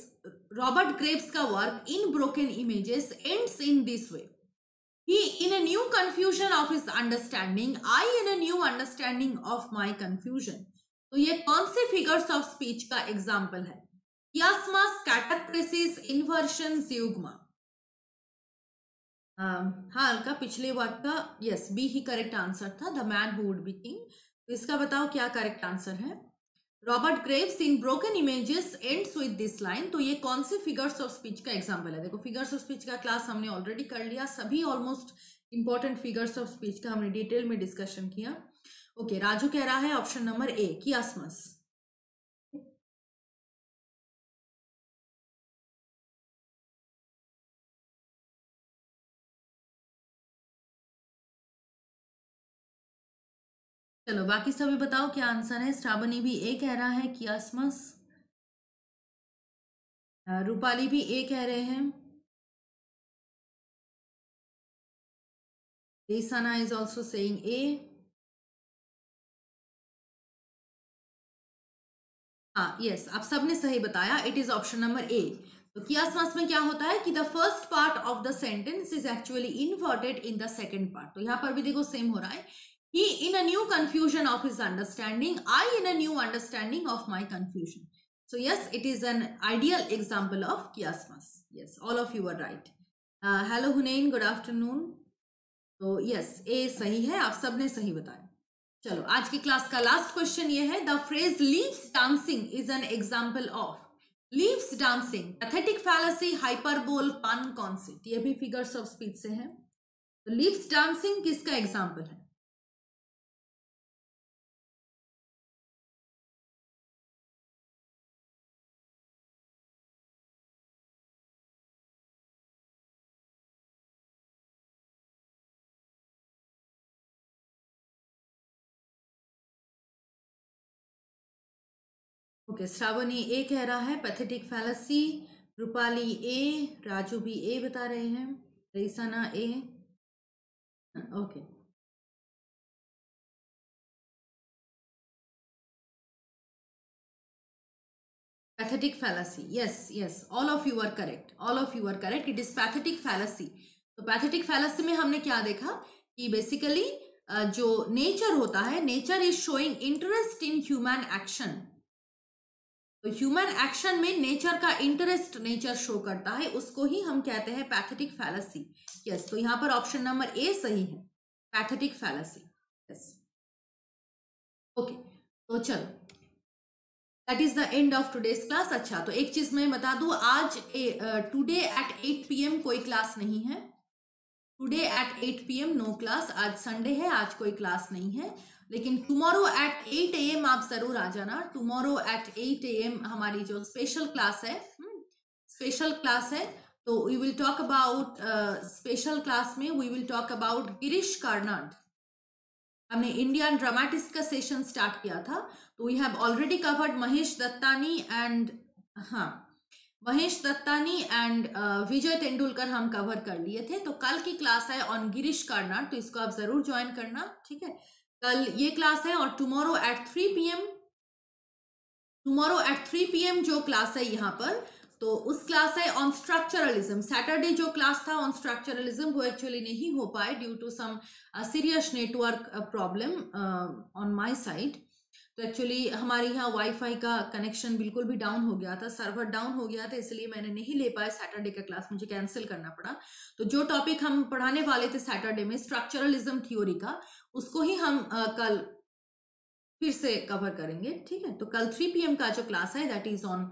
Robert Graves का work in broken images ends in this way he, in a new confusion of his understanding, i, in a new understanding of my confusion. तो ये कौन से figures of speech का example है? Inversion zeugma हाँ अलका पिछले word का yes B ही करेक्ट आंसर था the man who would be king तो इसका बताओ क्या करेक्ट आंसर है? Robert Graves in broken images ends with this line तो ये कौन से फिगर्स ऑफ़ स्पीच का एग्ज़ाम्पल है? देखो फिगर्स ऑफ़ स्पीच का क्लास हमने ऑलरेडी कर लिया, सभी almost important figures of speech का हमने डिटेल में डिस्कशन किया। ओके राजू कह रहा है ऑप्शन नंबर ए कियासमस चलो, बाकी सभी बताओ क्या आंसर है? श्रावणी भी ए कह रहा है कियासमस रूपाली भी ए कह रहे हैं. Desana is also saying A. हाँ यस आप सबने सही बताया it is option number A तो कियासमस में क्या होता है कि the first part of the sentence is actually inverted in the second part तो यहाँ पर भी देखो सेम हो रहा है in a new confusion of his understanding i in a new understanding of my confusion so yes it is an ideal example of chiasmus yes all of you are right uh, hello hunain good afternoon तो yes A सही है आप सबने सही बताया चलो, आज की क्लास का लास्ट क्वेश्चन ये है the phrase leaves dancing is an example of leaves dancing pathetic fallacy hyperbole pun concept ये भी फिगर्स ऑफ़ स्पीच से है। तो लीव्स डांसिंग किसका एग्ज़ाम्पल है? ओके, श्रावणी ए कह रहा है pathetic fallacy Rupali A, Raju भी ए बता रहे हैं Resana A. Okay. Pathetic fallacy yes yes all of you are correct all of you are correct it is pathetic fallacy तो पैथेटिक फैलसी में हमने क्या देखा? कि बेसिकली जो नेचर होता है nature is showing interest in human action human action में नेचर का इंटरेस्ट नेचर शो करता है, उसको ही हम कहते हैं पैथेटिक फैलसी यस तो यहाँ पर ऑप्शन नंबर ए सही है पैथेटिक फैलसी यस ओके तो चलो. That is the end of today's class अच्छा तो एक चीज़ मैं बता दू, आज today at eight P M कोई क्लास नहीं है. Today at eight PM no no class आज संडे है, आज कोई क्लास नहीं है. लेकिन tomorrow at eight A M आप ज़रूर आ जाना। Tomorrow at eight A M हमारी जो स्पेशल क्लास है स्पेशल hmm, क्लास है तो we will talk about special class में we will talk about Girish Karnad हमने इंडियन ड्रामेटिक्स का सेशन स्टार्ट किया था तो we have already covered Mahesh Dattani and हाँ महेश दत्तानी एंड विजय तेंदुलकर हम कवर कर लिए थे। तो कल की क्लास है ऑन गिरीश कार्नाड तो इसको आप ज़रूर ज्वाइन करना ठीक है? कल ये क्लास है और tomorrow at three P M tomorrow at three P M जो क्लास है यहाँ पर तो उस क्लास है ऑन स्ट्रक्चरलिज्म सैटरडे जो क्लास था ऑन स्ट्रक्चरलिज्म वो एक्चुअली नहीं हो पाए due to some serious network problem on my side तो एक्चुअली हमारे यहाँ वाईफाई का कनेक्शन बिल्कुल भी डाउन हो गया था सर्वर डाउन हो गया था, इसलिए मैंने नहीं ले पाया सैटरडे का क्लास मुझे कैंसिल करना पड़ा। तो जो टॉपिक हम पढ़ाने वाले थे सैटरडे में स्ट्रक्चरलिज्म थ्योरी का उसको ही हम uh, कल फिर से कवर करेंगे ठीक है? तो कल थ्री पी का जो क्लास है that is on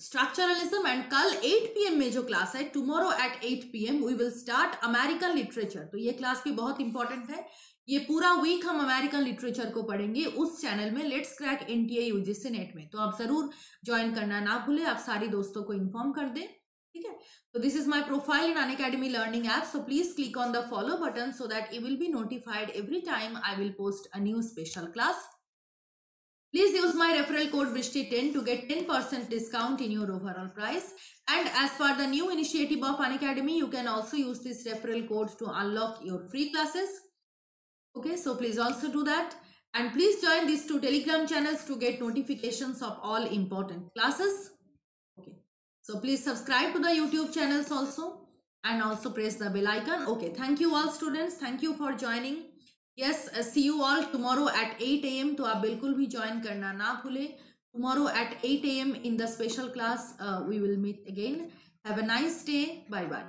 structuralism and कल 8 पीएम में जो क्लास है tomorrow at 8 PM we will start American literature तो ये क्लास भी बहुत इंपॉर्टेंट है। ये पूरा वीक हम अमेरिकन लिटरेचर को पढ़ेंगे उस चैनल में let's crack N T UGC NET में। तो आप ज़रूर ज्वाइन करना ना भूले आप सारी दोस्तों को इन्फॉर्म कर दें। ठीक है तो this is my profile in Unacademy learning app so please click on the follow button so that you will be notified every time I will post a new special class Please use my referral code Vrishti10 to get 10% discount in your overall price. And as per the new initiative of Unacademy, you can also use this referral code to unlock your free classes. Okay, so please also do that. And please join these two Telegram channels to get notifications of all important classes. Okay, so please subscribe to the YouTube channels also and also press the bell icon. Okay, thank you all students. Thank you for joining. Yes see you all tomorrow at eight A M तो आप बिल्कुल भी join करना ना भूलें tomorrow at eight A M in the special class we will meet again have a nice day bye bye